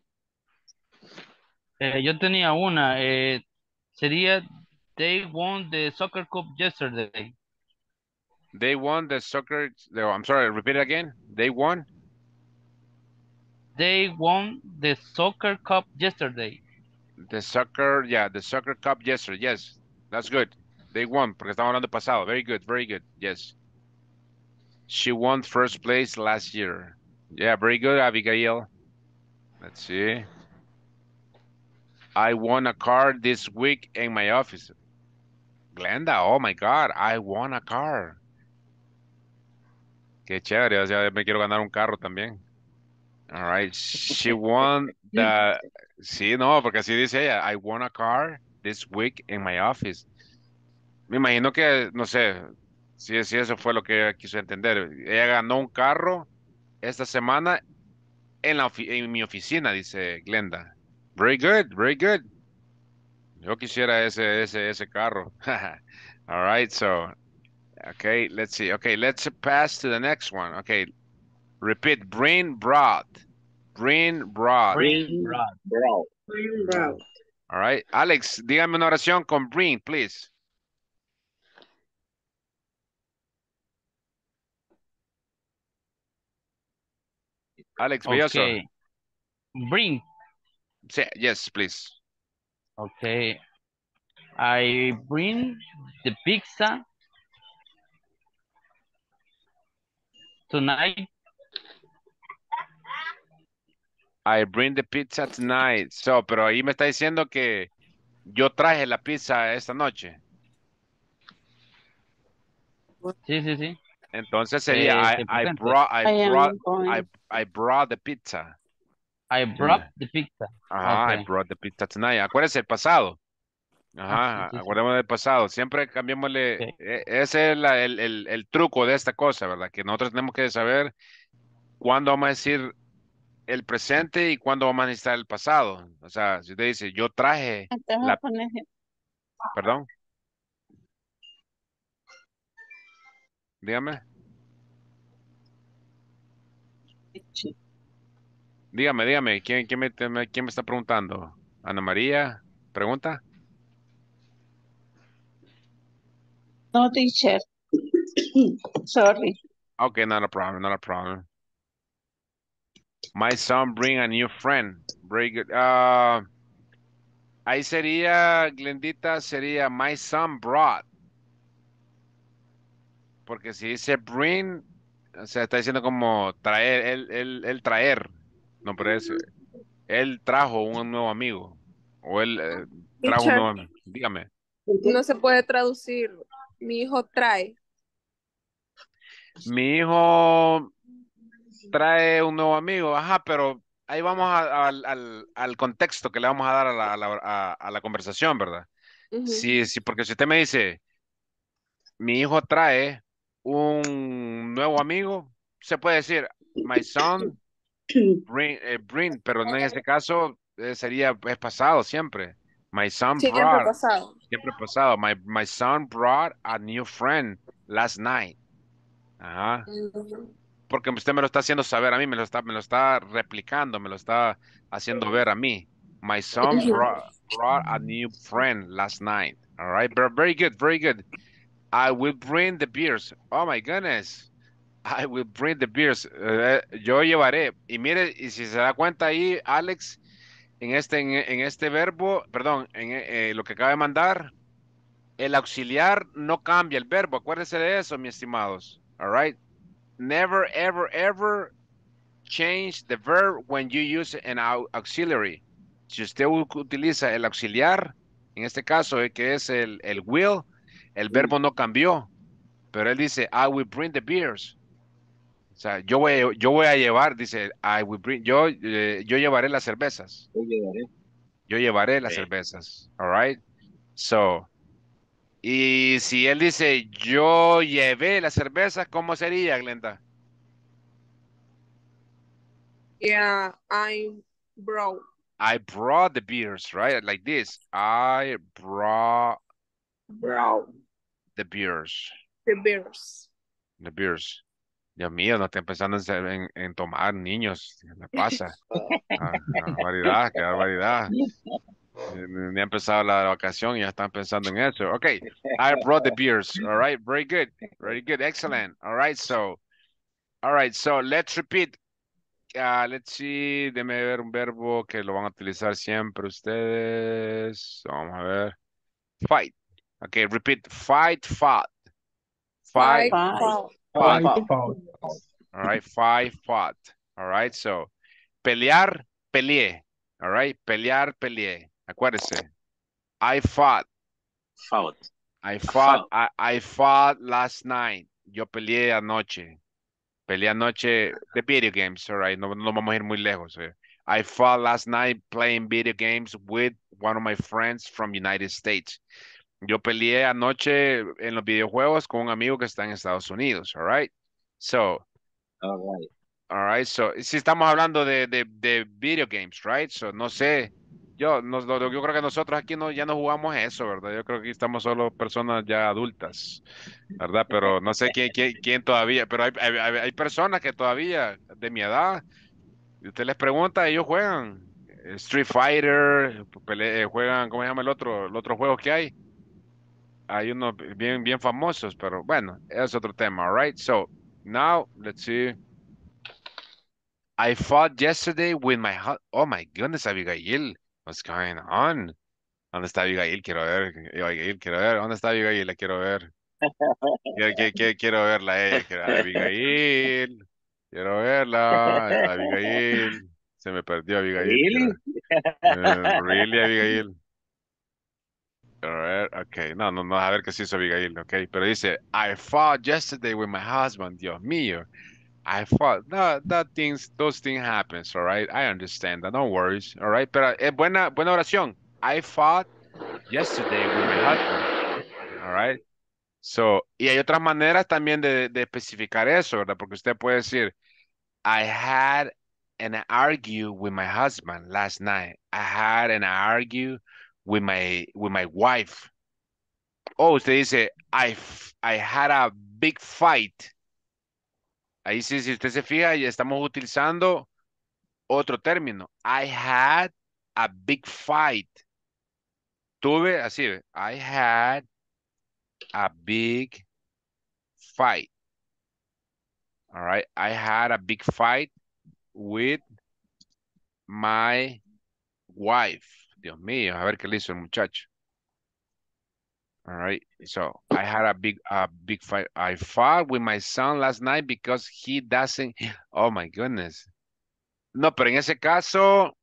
F: Eh, yo tenía una, eh, sería They won the soccer cup yesterday.
A: They won the soccer. no, I'm sorry, repeat it again. They won.
F: They won the soccer cup yesterday.
A: The soccer, yeah, the soccer cup yesterday. Yes, that's good. They won, porque estamos hablando pasado. Very good, very good. Yes. She won first place last year. Yeah, very good, Abigail. Let's see. I won a car this week in my office. Glenda, oh my God, I won a car. Qué chévere, o sea, me quiero ganar un carro también. All right, she won the, sí, no, porque así dice ella, I won a car this week in my office. Me imagino que, no sé, si, si eso fue lo que ella quiso entender. Ella ganó un carro esta semana en, la ofi- en mi oficina, dice Glenda. Very good, very good. Yo quisiera ese, ese, ese carro. All right, so, okay, let's see. Okay, let's pass to the next one. Okay, repeat, brain broth. Brain broth.
J: Bring bro.
A: All right, Alex, dígame una oración con bring, please. Alex Belloso.
F: Okay. Bring.
A: Say- Yes, please.
F: Okay. I bring the pizza tonight.
A: I bring the pizza tonight. So, pero ahí me está diciendo que yo traje la pizza esta noche.
F: Sí, sí, sí.
A: Entonces sería
F: Eh,
A: I, brought I brought. I, I brought the pizza.
F: I brought the pizza.
A: Ajá, I brought the pizza tonight. Acuérdese el pasado. Ajá,
F: Ah, sí, sí,
A: del pasado. Siempre cambiémosle. E- Ese es la- el, el, el truco de esta cosa, ¿verdad? Que nosotros tenemos que saber cuándo vamos a decir el presente y cuándo vamos a necesitar el pasado. O sea, si usted dice, yo traje
C: Entonces
A: la... Perdón. Dígame. Dígame, dígame, ¿quién, quién me- quién me está preguntando? Ana María, ¿pregunta?
C: No, teacher. Sorry.
A: Okay, not a problem, not a problem. My son bring a new friend. Very good. Ah, ahí sería, Glendita, sería my son brought. Porque si dice bring, o sea, está diciendo como traer, él, él, él traer. No, pero es, él trajo un nuevo amigo. O él eh, trajo un nuevo amigo. Dígame.
G: No se puede traducir. Mi hijo trae.
A: Mi hijo trae un nuevo amigo, ajá, pero ahí vamos a- al, al- al contexto que le vamos a dar a la, a la- a- a la conversación, ¿verdad? Sí, sí, porque si usted me dice, mi hijo trae un nuevo amigo, se puede decir, my son bring, eh, bring, pero no en ese caso eh, sería, es pasado siempre. My son
G: Siempre
A: brought,
G: pasado.
A: siempre pasado. My, my son brought a new friend last night. Ajá.
G: Ujú.
A: Porque usted me lo está haciendo saber a mí, me lo está, me lo está replicando, me lo está haciendo ver a mí. My son brought, brought a new friend last night. All right, Ver- very good, very good. I will bring the beers. Oh my goodness. I will bring the beers. Eh, yo llevaré. Y mire, y si se da cuenta ahí, Alex, en este, en, en este verbo, perdón, en eh, lo que acaba de mandar, el auxiliar no cambia el verbo. Acuérdense de eso, mis estimados. All right. Never, ever, ever change the verb when you use an au- auxiliary. Si usted utiliza el auxiliar, en este caso, eh, que es el, el will, el verbo no cambió. Pero él dice, I will bring the beers. O sea, yo voy, a- yo voy a llevar, dice, I will bring, yo, eh, yo llevaré las cervezas.
J: Yo llevaré.
A: Yo llevaré las cervezas. All right. So, y si él dice, yo llevé las cervezas, ¿cómo sería, Glenda?
G: Yeah, I brought.
A: I brought the beers, right? Like this. I brought
G: Brought.
A: the beers.
G: The beers.
A: The beers. Dios mío, no estén pensando en, ser- en, en tomar niños. ¿Qué le pasa? Ah, qué barbaridad, qué barbaridad. Ni ha empezado la vacación y ya están pensando en eso. Okay, I brought the beers. All right, very good. Very good. Excellent. All right, so, all right, so let's repeat. Uh, let's see, déme ver un verbo que lo van a utilizar siempre ustedes. Vamos a ver. Fight. Okay, repeat. Fight, fought. Fight,
G: Fight.
C: Fight.
G: Fought.
A: all right, five fought. All right, so, pelear, peleé. All right, pelear, peleé. Acuérdese. I fought.
J: Fought.
A: I fought, I, I fought last night. Yo peleé anoche. Peleé anoche de video games, all right. No, no vamos a ir muy lejos. eh. I fought last night playing video games with one of my friends from United States. Yo peleé anoche en los videojuegos con un amigo que está en Estados Unidos, all right. So,
J: All right.
A: all right. So, si estamos hablando de, de, de video games, right? So, no sé. Yo, no, yo creo que nosotros aquí no, ya no jugamos eso, ¿verdad? Yo creo que estamos solo personas ya adultas, ¿verdad? Pero no sé quién, quién, quién todavía, pero hay, hay, hay- personas que todavía de mi edad, y usted les pregunta, ellos juegan Street Fighter, pele- eh, juegan, ¿cómo se llama el otro, el otro juego que hay? Hay unos bien, bien famosos, pero bueno, es otro tema, all right? So, now, let's see. I fought yesterday with my hu- Oh my goodness, Abigail. What's going on? ¿Dónde está Abigail? Quiero ver. Abigail, quiero ver. ¿Dónde está Abigail? La quiero ver. Quiero, quiero, quiero, verla ella. Quiero- Abigail. Quiero verla. Abigail. Se me perdió Abigail.
J: Really?
A: Eh, really, Abigail. Ok. No, no, no, a ver qué se hizo Abigail, ok. Pero dice, I fought yesterday with my husband. Dios mío. I fought. No, that things, those things happens, all right? I understand that. No worries, all right? Pero es buena, buena oración. I fought yesterday with my husband, all right? So, y hay otras maneras también de, de especificar eso, ¿verdad? Porque usted puede decir, I had an argue with my husband last night. I had an argue with my with my wife. O usted dice, I, I had a big fight. Ahí sí, si usted se fija, ya estamos utilizando otro término. I had a big fight. Tuve, así, I had a big fight. All right, I had a big fight with my wife. Dios mío, a ver qué le hizo el muchacho. All right, so I had a big, a big fight. I fought with my son last night because he doesn't. Oh my goodness. No, pero en ese caso,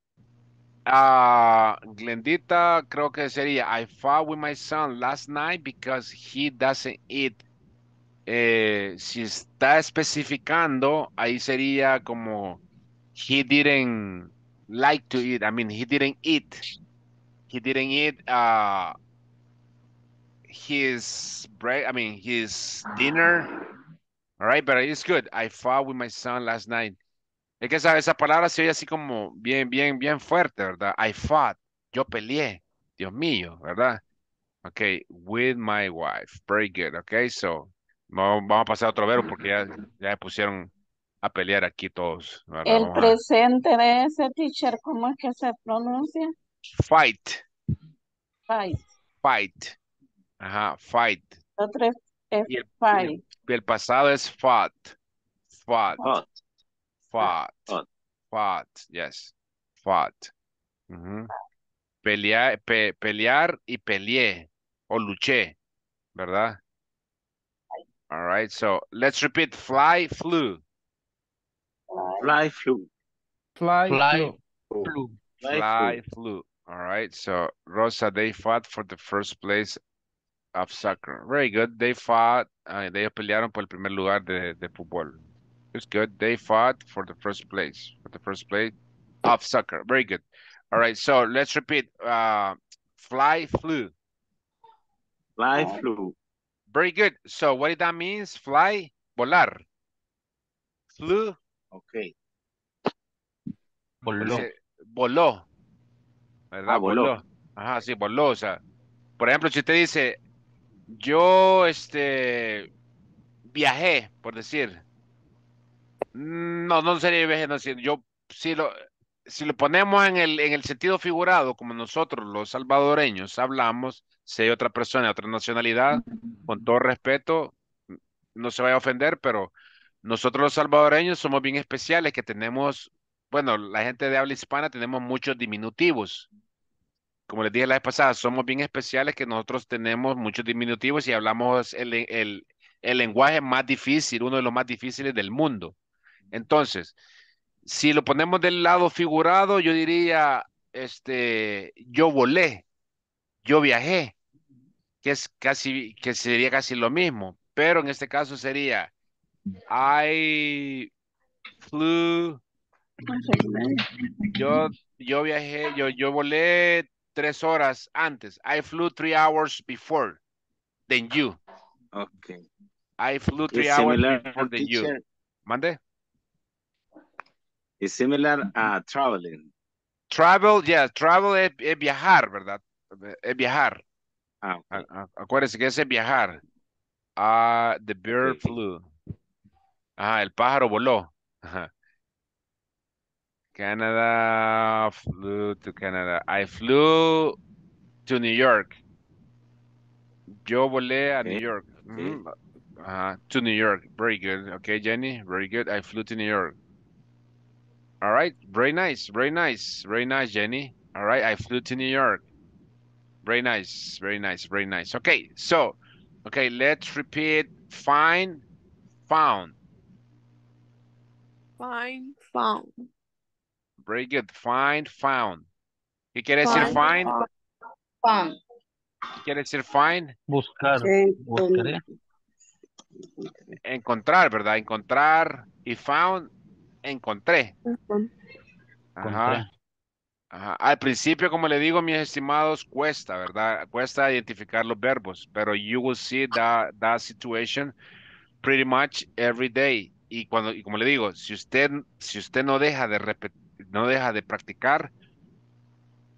A: ah, Glendita, creo que sería I fought with my son last night because he doesn't eat. Eh, si está especificando, ahí sería como he didn't like to eat. I mean, he didn't eat. He didn't eat uh, his break. I mean, his dinner. All right, but it's good. I fought with my son last night. Es que esa, esa palabra se oye así como bien, bien, bien fuerte, ¿verdad? I fought. Yo peleé. Dios mío, ¿verdad? Okay, with my wife. Very good. Okay, so vamos, a pasar a otro verbo porque ya, ya pusieron a pelear aquí todos. ¿verdad?
K: El presente de ese teacher, ¿cómo es que se pronuncia?
A: Fight.
K: Fight.
A: Fight. Ajá, fight.
K: Otro es,
A: Y el,
K: fight.
A: y el pasado es fought. Fought. Fought.
J: Fought.
A: Fought. Yes. Fought. Ujú. Pelear, pe- pelear y peleé. O luché. ¿Verdad? All right. So let's repeat. Fly, flew.
J: Fly flew.
B: Fly,
F: Fly.
B: flew.
F: Flu.
J: Fly
A: Fly, flew. All right. So Rosa, they fought for the first place of soccer. Very good. They fought. Uh, ellos pelearon por el primer lugar de, de fútbol. It's good. They fought for the first place. For the first place of soccer. Very good. All right. So let's repeat. Uh, fly, flew.
J: Fly flew.
A: Very good. So what did that means? Fly, volar. Flew,
J: Okay.
F: Voló.
A: dice, voló. ¿Verdad?
J: Ah.
A: Ajá, sí, sea, por ejemplo, si usted dice, yo, este, viajé, por decir. No, no sería viaje, no, si yo, si lo, si lo ponemos en el, en el sentido figurado, como nosotros los salvadoreños hablamos, si hay otra persona de otra nacionalidad, con todo respeto, no se vaya a ofender, pero nosotros los salvadoreños somos bien especiales, que tenemos, bueno, la gente de habla hispana tenemos muchos diminutivos. Como les dije la vez pasada, somos bien especiales que nosotros tenemos muchos diminutivos y hablamos el, el, el lenguaje más difícil, uno de los más difíciles del mundo. Entonces, si lo ponemos del lado figurado, yo diría, este, yo volé, yo viajé, que es casi, que sería casi lo mismo, pero en este caso sería, I flew, yo, yo viajé, yo, yo volé tres horas antes. I flew three hours before than you.
J: Okay.
A: I flew three
J: It's
A: hours before than you. ¿Mande?
J: It's similar a traveling.
A: Travel, yeah, travel es, es viajar, ¿verdad? Es viajar.
J: Ah, okay.
A: Acuérdense que ese es viajar. Ah, the bird flew. Ajá, el pájaro voló. Ajá. Canada flew to Canada. I flew to New York. Yo volé a New York.
J: ok.
A: Ujú. Mm, ajá, to New York. Very good. Okay, Jenny. Very good. I flew to New York. All right. Very nice. Very nice. Very nice, Jenny. All right. I flew to New York. Very nice. Very nice. Very nice. Okay. So, okay, let's repeat. Find, found.
G: Find, found.
A: Very good. Find, found. ¿Qué quiere decir find?
K: Found.
A: ¿Qué quiere decir find?
F: Buscar. Buscaré.
A: Encontrar, ¿verdad? Encontrar y found, encontré. Ajá.
F: Encontré.
A: Ajá. Al principio, como le digo, mis estimados, cuesta, ¿verdad? Cuesta identificar los verbos, pero you will see that, that situation pretty much every day. Y cuando, y como le digo, si usted, si usted no deja de repetir, no deja de practicar,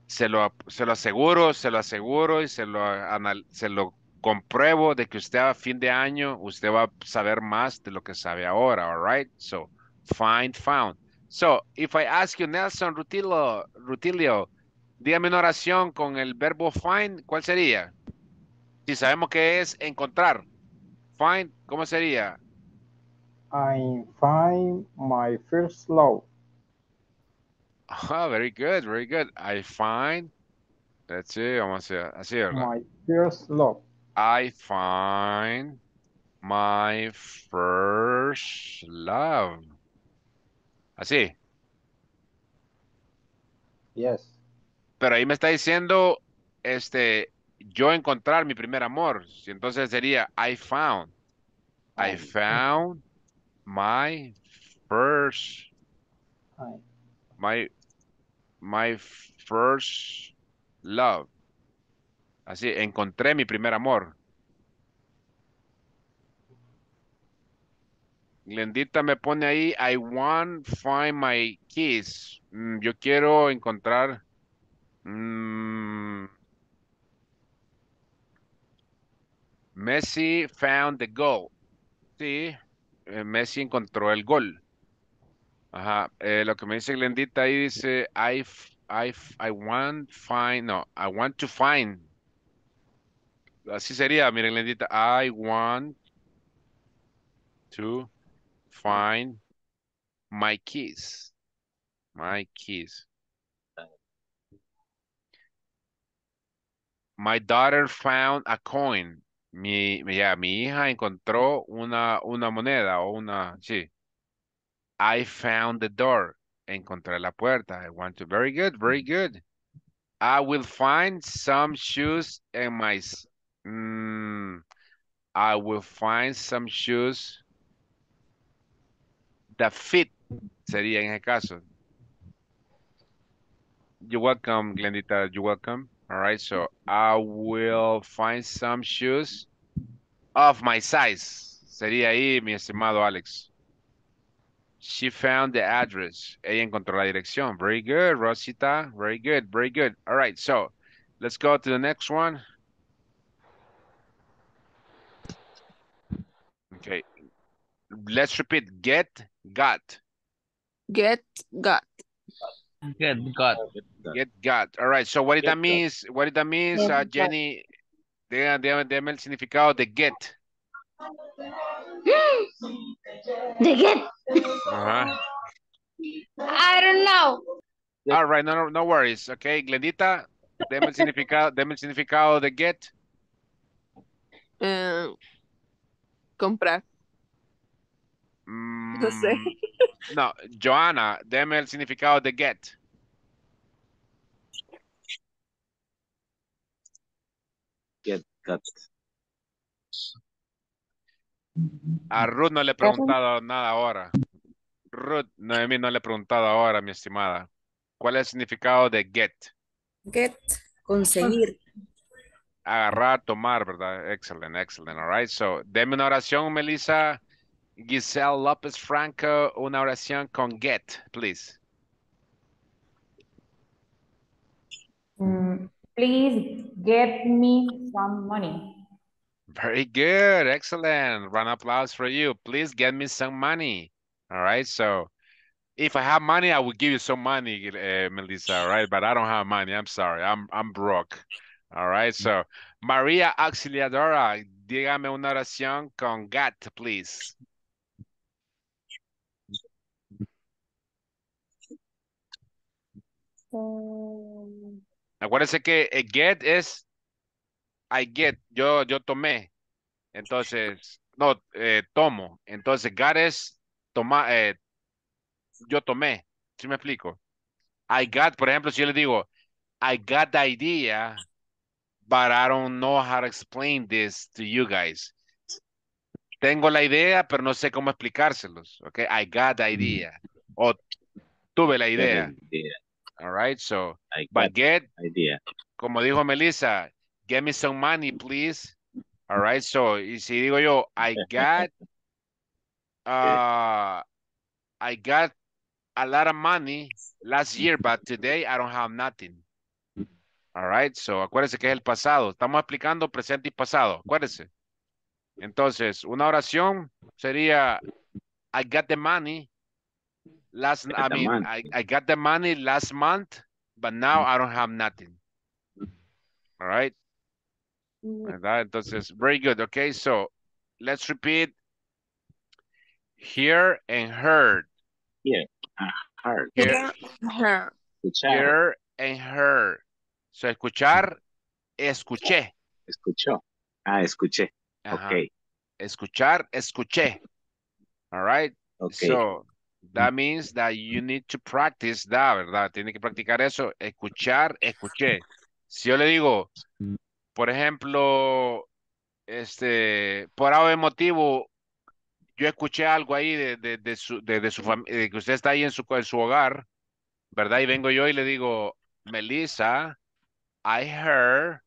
A: se lo, se lo aseguro, se lo aseguro y se lo, anal- se lo compruebo de que usted a fin de año, usted va a saber más de lo que sabe ahora, all right? So, find, found. So, if I ask you, Nelson Rutilio, Rutilio, dígame una oración con el verbo find, ¿cuál sería? Si sabemos que es encontrar. Find, ¿cómo sería?
L: I find my first love.
A: Ah, very good, very good. I find, let's see, vamos a hacer así, ¿verdad?
L: My first love.
A: I find my first love. Así.
L: Yes.
A: Pero ahí me está diciendo, este, yo encontrar mi primer amor. Entonces sería, I found. I found my first,
L: I-
A: my, my first love. Así, encontré mi primer amor. Glendita me pone ahí, I want find my keys. Mm, yo quiero encontrar. mm, Messi found the goal. Sí, eh, Messi encontró el gol. Ajá, eh, lo que me dice Glendita ahí dice, I, I, I want find, no, I want to find. Así sería, miren Glendita, I want to find my keys. My keys. My daughter found a coin. Mi- ya, mi hija encontró una, una moneda o una, sí. I found the door. Encontré la puerta. I want to. Very good, very good. I will find some shoes in my. Mm, I will find some shoes that fit. Sería en ese caso. You're welcome, Glendita. You're welcome. All right, so I will find some shoes of my size. Sería ahí, mi estimado Alex. She found the address. Ella encontró la dirección. Very good, Rosita. Very good, very good. All right, so let's go to the next one. Okay. Let's repeat. Get, got.
G: Get, got.
F: Get, got.
A: Get, got. All right, so what did
J: Get,
A: that mean? What did that mean,
K: Get,
A: uh,
K: got.
A: Jenny? Dígame, dígame, dígame el significado de get.
K: The get.
A: Ajá.
K: I don't know.
A: All right, no, no, no worries. Okay, Glendita, deme el significado, deme el significado de get.
G: Eh, comprar. No sé.
A: Mm, No, Joanna, deme el significado de get.
J: Get, got.
A: A Ruth no le he preguntado nada ahora. Ruth, Noemí no le he preguntado ahora, mi estimada. ¿Cuál es el significado de get?
M: Get, conseguir.
A: Agarrar, tomar, ¿verdad? Excellent, excellent. All right, so, deme una oración, Melissa. Giselle López Franco, una oración con get, please.
N: Mm, please get me some money.
A: Very good, excellent. Round of applause for you. Please get me some money. All right, so if I have money, I will give you some money, uh, Melissa. All right, but I don't have money. I'm sorry. I'm I'm broke. All right, so Maria Auxiliadora, dígame una oración con got, please.
K: Um,
A: Acuérdense que eh, get es I get, yo, yo tomé. Entonces, no, eh, tomo. Entonces, got es toma, eh, yo tomé. ¿Sí me explico? I got, por ejemplo, si yo le digo, I got the idea, but I don't know how to explain this to you guys. Tengo la idea, pero no sé cómo explicárselos. Okay, I got the idea. O tuve la idea. All right, so, but get,
J: idea.
A: como dijo Melissa, get me some money, please. All right, so, y si digo yo, I got, uh, I got a lot of money last year, but today I don't have nothing. All right, so acuérdense que es el pasado. Estamos explicando presente y pasado, acuérdense. Entonces, una oración sería, I got the money last, I mean. I, I got the money last month, but now I don't have nothing. All right. ¿Verdad? Entonces, very good. Okay, so let's repeat. Hear and heard.
J: Here, uh, heard.
A: Hear,
G: Her.
J: Escuchar.
A: hear and heard. So, escuchar, escuché.
J: Escuchó. Ah, escuché.
A: Ajá.
J: Ok.
A: Escuchar, escuché. All right.
J: Ok.
A: So, that means that you need to practice that, ¿verdad? Tiene que practicar eso. Escuchar, escuché. Si yo le digo, por ejemplo, este, por algún motivo, yo escuché algo ahí de, de, de su, de, de su fam- de que usted está ahí en su, en su hogar, ¿verdad? Y vengo yo y le digo, Melissa, I heard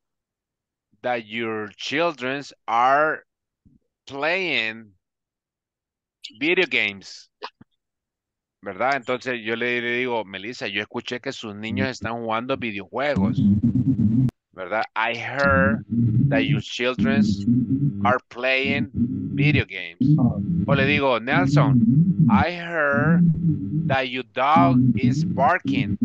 A: that your children are playing video games. ¿Verdad? Entonces yo le, le digo, Melissa, yo escuché que sus niños están jugando videojuegos. ¿Verdad? I heard that your children are playing video games. O le digo, Nelson, I heard that your dog is barking.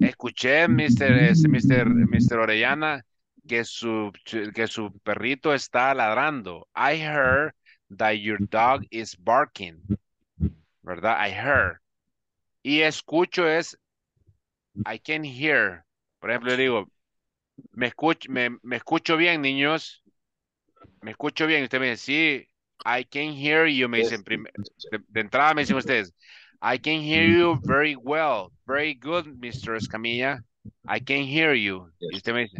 A: Escuché, Mr. Mr. Mr. Orellana, que su, que su perrito está ladrando. I heard that your dog is barking. ¿Verdad? I heard. Y escucho es, I can hear. Por ejemplo, yo digo, me escucho, me, me escucho bien, niños. Me escucho bien. Usted me dice, sí, I can hear you. Me dicen, de, de entrada me dicen ustedes, I can hear you very well. Very good, Mr. Escamilla. I can hear you. Y usted me dice,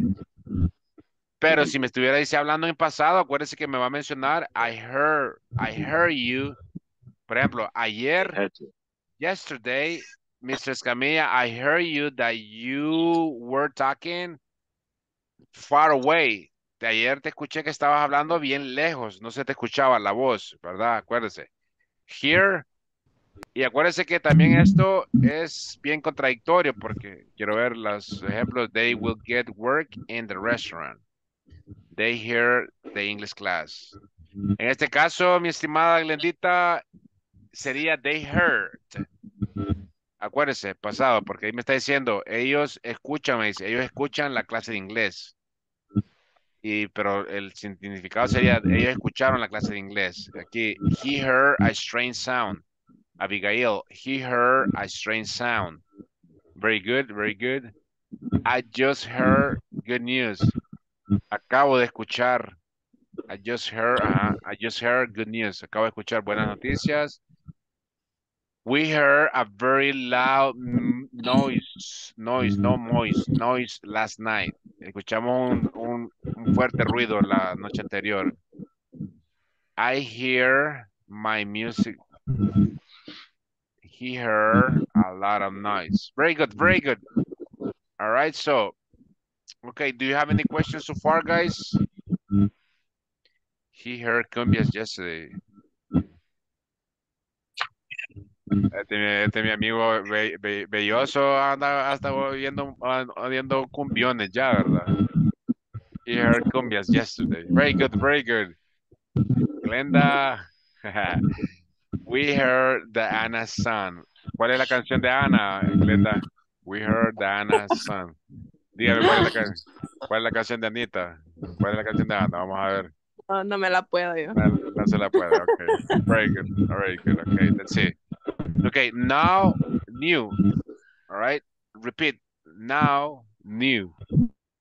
A: pero si me estuviera dice, hablando en pasado, acuérdese que me va a mencionar, I heard, I heard you. Por ejemplo, ayer, yesterday, Mr. Escamilla, I heard you that you were talking far away. De ayer te escuché que estabas hablando bien lejos, no se te escuchaba la voz, ¿verdad? Acuérdese. Here, y acuérdese que también esto es bien contradictorio porque quiero ver los ejemplos. They will get work in the restaurant. They hear the English class. En este caso, mi estimada Glendita, sería they heard. Acuérdese, pasado, porque ahí me está diciendo, ellos escuchan, me dice, ellos escuchan la clase de inglés. Y, pero el significado sería, ellos escucharon la clase de inglés. Aquí, he heard a strange sound. Abigail, he heard a strange sound. Very good, very good. I just heard good news. Acabo de escuchar. I just heard, ajá, I just heard good news. Acabo de escuchar buenas noticias. We heard a very loud mm, noise, noise, no noise, noise last night. Escuchamos un, un, un fuerte ruido la noche anterior. I hear my music. He heard a lot of noise. Very good, very good. All right, so, okay, do you have any questions so far, guys? He heard cumbias yesterday. Este, este mi amigo Be- Be- Belloso anda hasta oyendo, oyendo cumbiones ya, ¿verdad? He heard cumbias yesterday. Very good, very good. Glenda, we heard the Anna's son. ¿Cuál es la canción de Ana, Glenda? We heard the Anna's son. Dígame cuál es la, can- cuál es la canción de Anita. ¿Cuál es la canción de Ana? Vamos a ver.
G: No, no me la puedo yo.
A: No, no se la puede. Okay. Very good. Right, good. Okay, let's see. Okay, now new. All right. Repeat. Now new.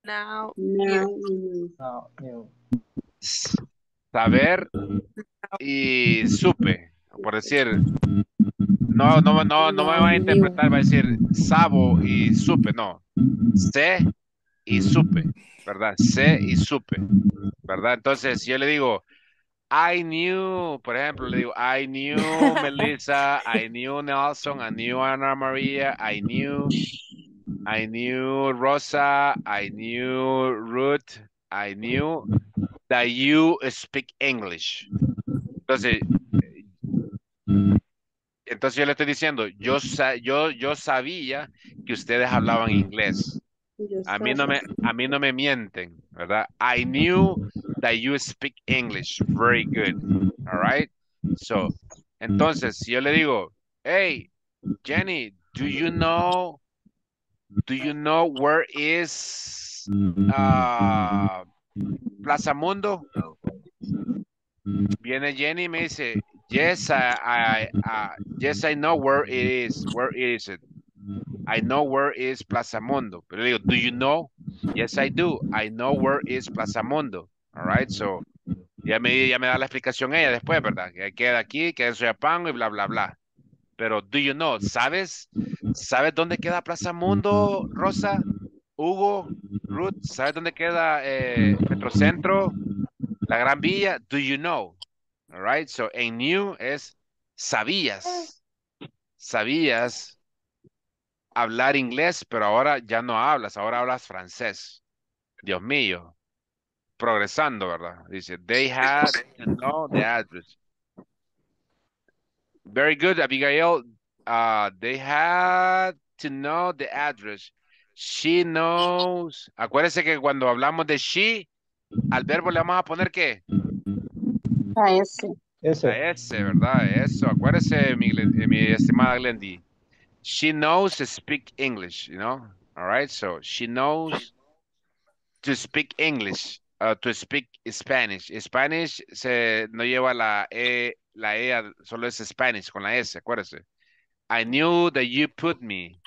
G: Now,
L: Now, new.
A: Saber y supe. Por decir, No, no, no, no me va a interpretar, va a decir sabo y supe, no. Sé y supe, ¿verdad? Sé y supe, ¿verdad? Entonces, si yo le digo, I knew, por ejemplo, le digo, I knew Melissa, I knew Nelson, I knew Ana Maria, I knew, I knew Rosa, I knew Ruth, I knew that you speak English. Entonces, entonces yo le estoy diciendo, yo, yo, yo sabía que ustedes hablaban inglés. A mí no me, a mí no me mienten, ¿verdad? I knew that you speak English very good. All right? So, entonces, si yo le digo, hey, Jenny, do you know, do you know where is uh, Plaza Mundo? Viene Jenny y me dice, yes, I, I, I- yes, I know where it is. Where is it? I know where is Plaza Mundo. Pero digo, do you know? Yes, I do. I know where is Plaza Mundo. All right, so ya me, ya me da la explicación ella después, ¿verdad? Que queda aquí, queda en Soyapango y bla, bla, bla. Pero do you know? ¿Sabes? ¿Sabes dónde queda Plaza Mundo, Rosa? Hugo, Ruth, ¿sabes dónde queda eh, Metrocentro? La Gran Villa? Do you know? All right, so en new es sabías. Sabías hablar inglés, pero ahora ya no hablas, ahora hablas francés. Dios mío. Progresando, ¿verdad? Dice, they had to know the address. Very good, Abigail. Uh, they had to know the address. She knows. Acuérdese que cuando hablamos de she, al verbo le vamos a poner qué?
K: A ese.
A: A ese, ¿verdad? Eso. Acuérdese, mi estimada Glendy. She knows to speak English, you know? All right, so she knows to speak English, uh, to speak Spanish. Spanish se no lleva la E, la E, solo es Spanish con la S, acuérdese. I knew that you put me.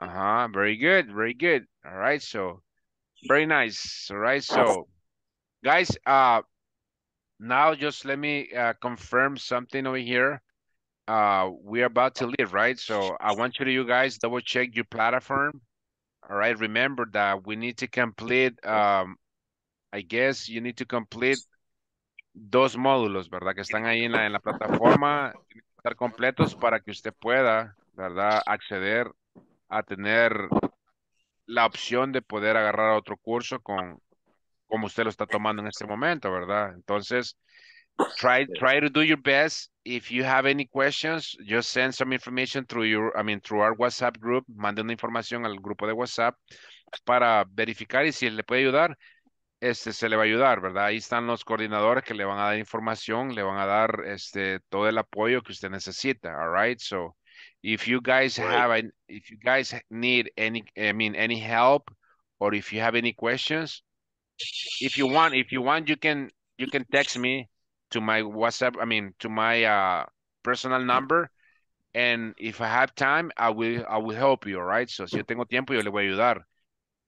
A: Uh-huh, very good, very good. All right, so very nice. All right, so guys, uh, now just let me uh, confirm something over here. Uh, we're about to leave, right? So I want you to, you guys, double check your platform. All right, remember that we need to complete, um, I guess you need to complete dos módulos, ¿verdad? Que están ahí en la, en la plataforma, estar completos para que usted pueda, ¿verdad? Acceder a tener la opción de poder agarrar otro curso con, como usted lo está tomando en este momento, ¿verdad? Entonces, try try to do your best. If you have any questions, just send some information through your, I mean, through our WhatsApp group. Mande una información al grupo de WhatsApp para verificar y si le puede ayudar, este se le va a ayudar, ¿verdad? Ahí están los coordinadores que le van a dar información, le van a dar este todo el apoyo que usted necesita, all right? So, if you guys have an, if you guys need any, I mean, any help or if you have any questions, if you want, if you want, you can you can text me to my WhatsApp, I mean, to my uh, personal number. And if I have time, I will I will help you, all right? So, si yo tengo tiempo, yo le voy a ayudar,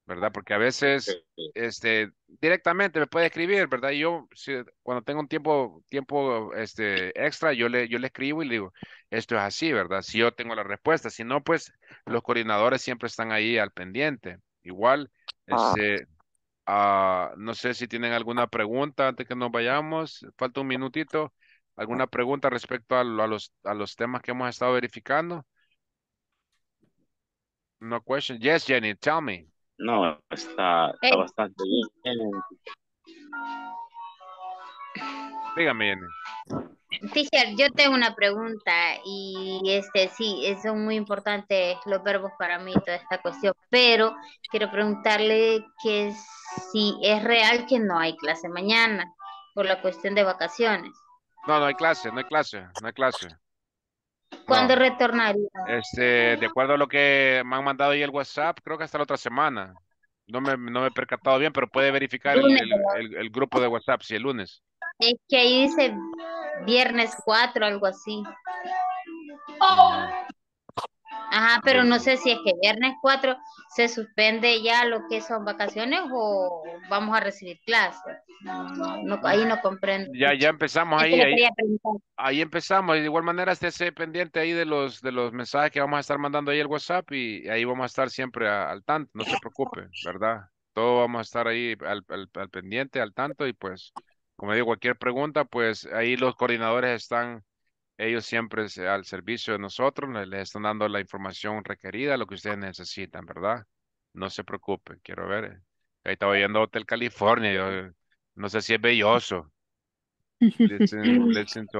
A: ¿verdad? Porque a veces, este, directamente me puede escribir, ¿verdad? Y yo, si, cuando tengo un tiempo, tiempo, este, extra, yo le, yo le escribo y le digo, esto es así, ¿verdad? Si yo tengo la respuesta, si no, pues, los coordinadores siempre están ahí al pendiente. Igual, este, Ah, no sé si tienen alguna pregunta antes que nos vayamos. Falta un minutito. ¿Alguna pregunta respecto a, lo- a los, a los temas que hemos estado verificando? No question. Yes, Jenny, tell me.
J: No, está, está
O: Eh.
J: bastante bien.
A: Dígame, Jenny.
O: Teacher, yo tengo una pregunta y este sí, son muy importantes los verbos para mí, toda esta cuestión, pero quiero preguntarle que si es real que no hay clase mañana por la cuestión de vacaciones.
A: No, no hay clase, no hay clase, no hay clase.
O: ¿Cuándo
A: No.
O: retornaría?
A: Este, de acuerdo a lo que me han mandado ahí el WhatsApp, creo que hasta la otra semana. No me, no me he percatado bien, pero puede verificar el- el grupo de WhatsApp, si el lunes.
O: Es que ahí dice viernes 4, algo así. Ajá, pero no sé si es que viernes 4 se suspende ya lo que son vacaciones o vamos a recibir clases. No, ahí no comprendo.
A: Ya, ya empezamos ahí, ahí, empezamos. Y de igual manera, esté pendiente ahí de los, de los mensajes que vamos a estar mandando ahí el WhatsApp y ahí vamos a estar siempre a- al tanto, no se preocupe, ¿verdad? Todo vamos a estar ahí al, al, al pendiente, al tanto y pues, como digo, cualquier pregunta, pues ahí los coordinadores están, ellos siempre al servicio de nosotros, le- les, están dando la información requerida, lo que ustedes necesitan, ¿verdad? No se preocupe, quiero ver. eh. Ahí estaba oyendo Hotel California, yo no sé si es belloso. Listen, listen to.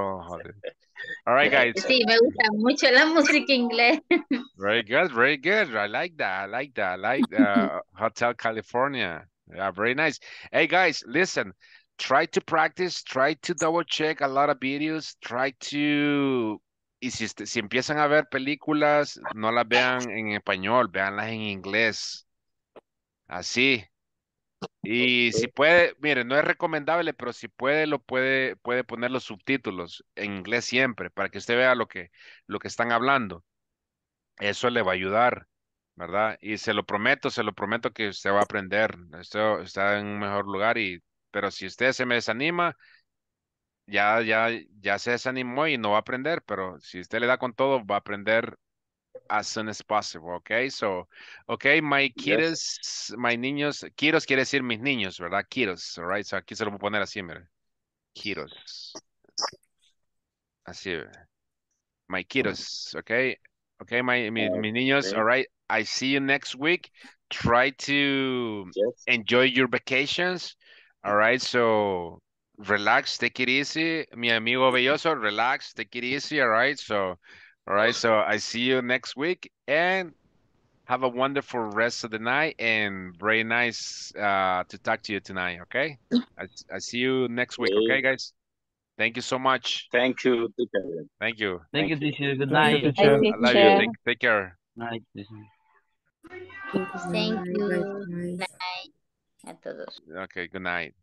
A: All right, guys.
O: Sí, me gusta mucho la música inglés.
A: Very good, very good. I like that. I like that. I like uh, Hotel California. Yeah, very nice. Hey guys, listen. Try to practice. Try to double check a lot of videos. Try to. Y si, si empiezan a ver películas, no las vean en español, veanlas en inglés. Así. Y si puede, mire, no es recomendable, pero si puede, lo puede, puede poner los subtítulos en inglés siempre, para que usted vea lo que, lo que están hablando. Eso le va a ayudar, ¿verdad? Y se lo prometo, se lo prometo que usted va a aprender. Esto está en un mejor lugar y, pero si usted se me desanima, ya, ya, ya se desanimó y no va a aprender, pero si usted le da con todo, va a aprender as soon as possible, okay? So, okay, my kiddos, my niños, kiddos quiere decir mis niños, ¿verdad? Kiddos, all right? So aquí se lo voy a poner así, mire. Kiddos. Así, my kiddos, okay? Okay, my, mi- mis niños, all right? I see you next week. Try to enjoy your vacations, all right? So, relax, take it easy. Mi amigo Belloso, relax, take it easy, all right? So, all right, so I see you next week and have a wonderful rest of the night and very nice uh, to talk to you tonight, okay? I, I see you next week, okay,
J: Okay.
A: guys? Thank you so much.
J: Thank you, teacher.
A: Thank you.
F: Thank you, teacher. Good
I: Thank you,
F: night.
I: teacher.
A: I love you. Take, take care.
F: Night.
O: Thank you.
M: Bye, bye.
O: Bye.
A: Okay, good night.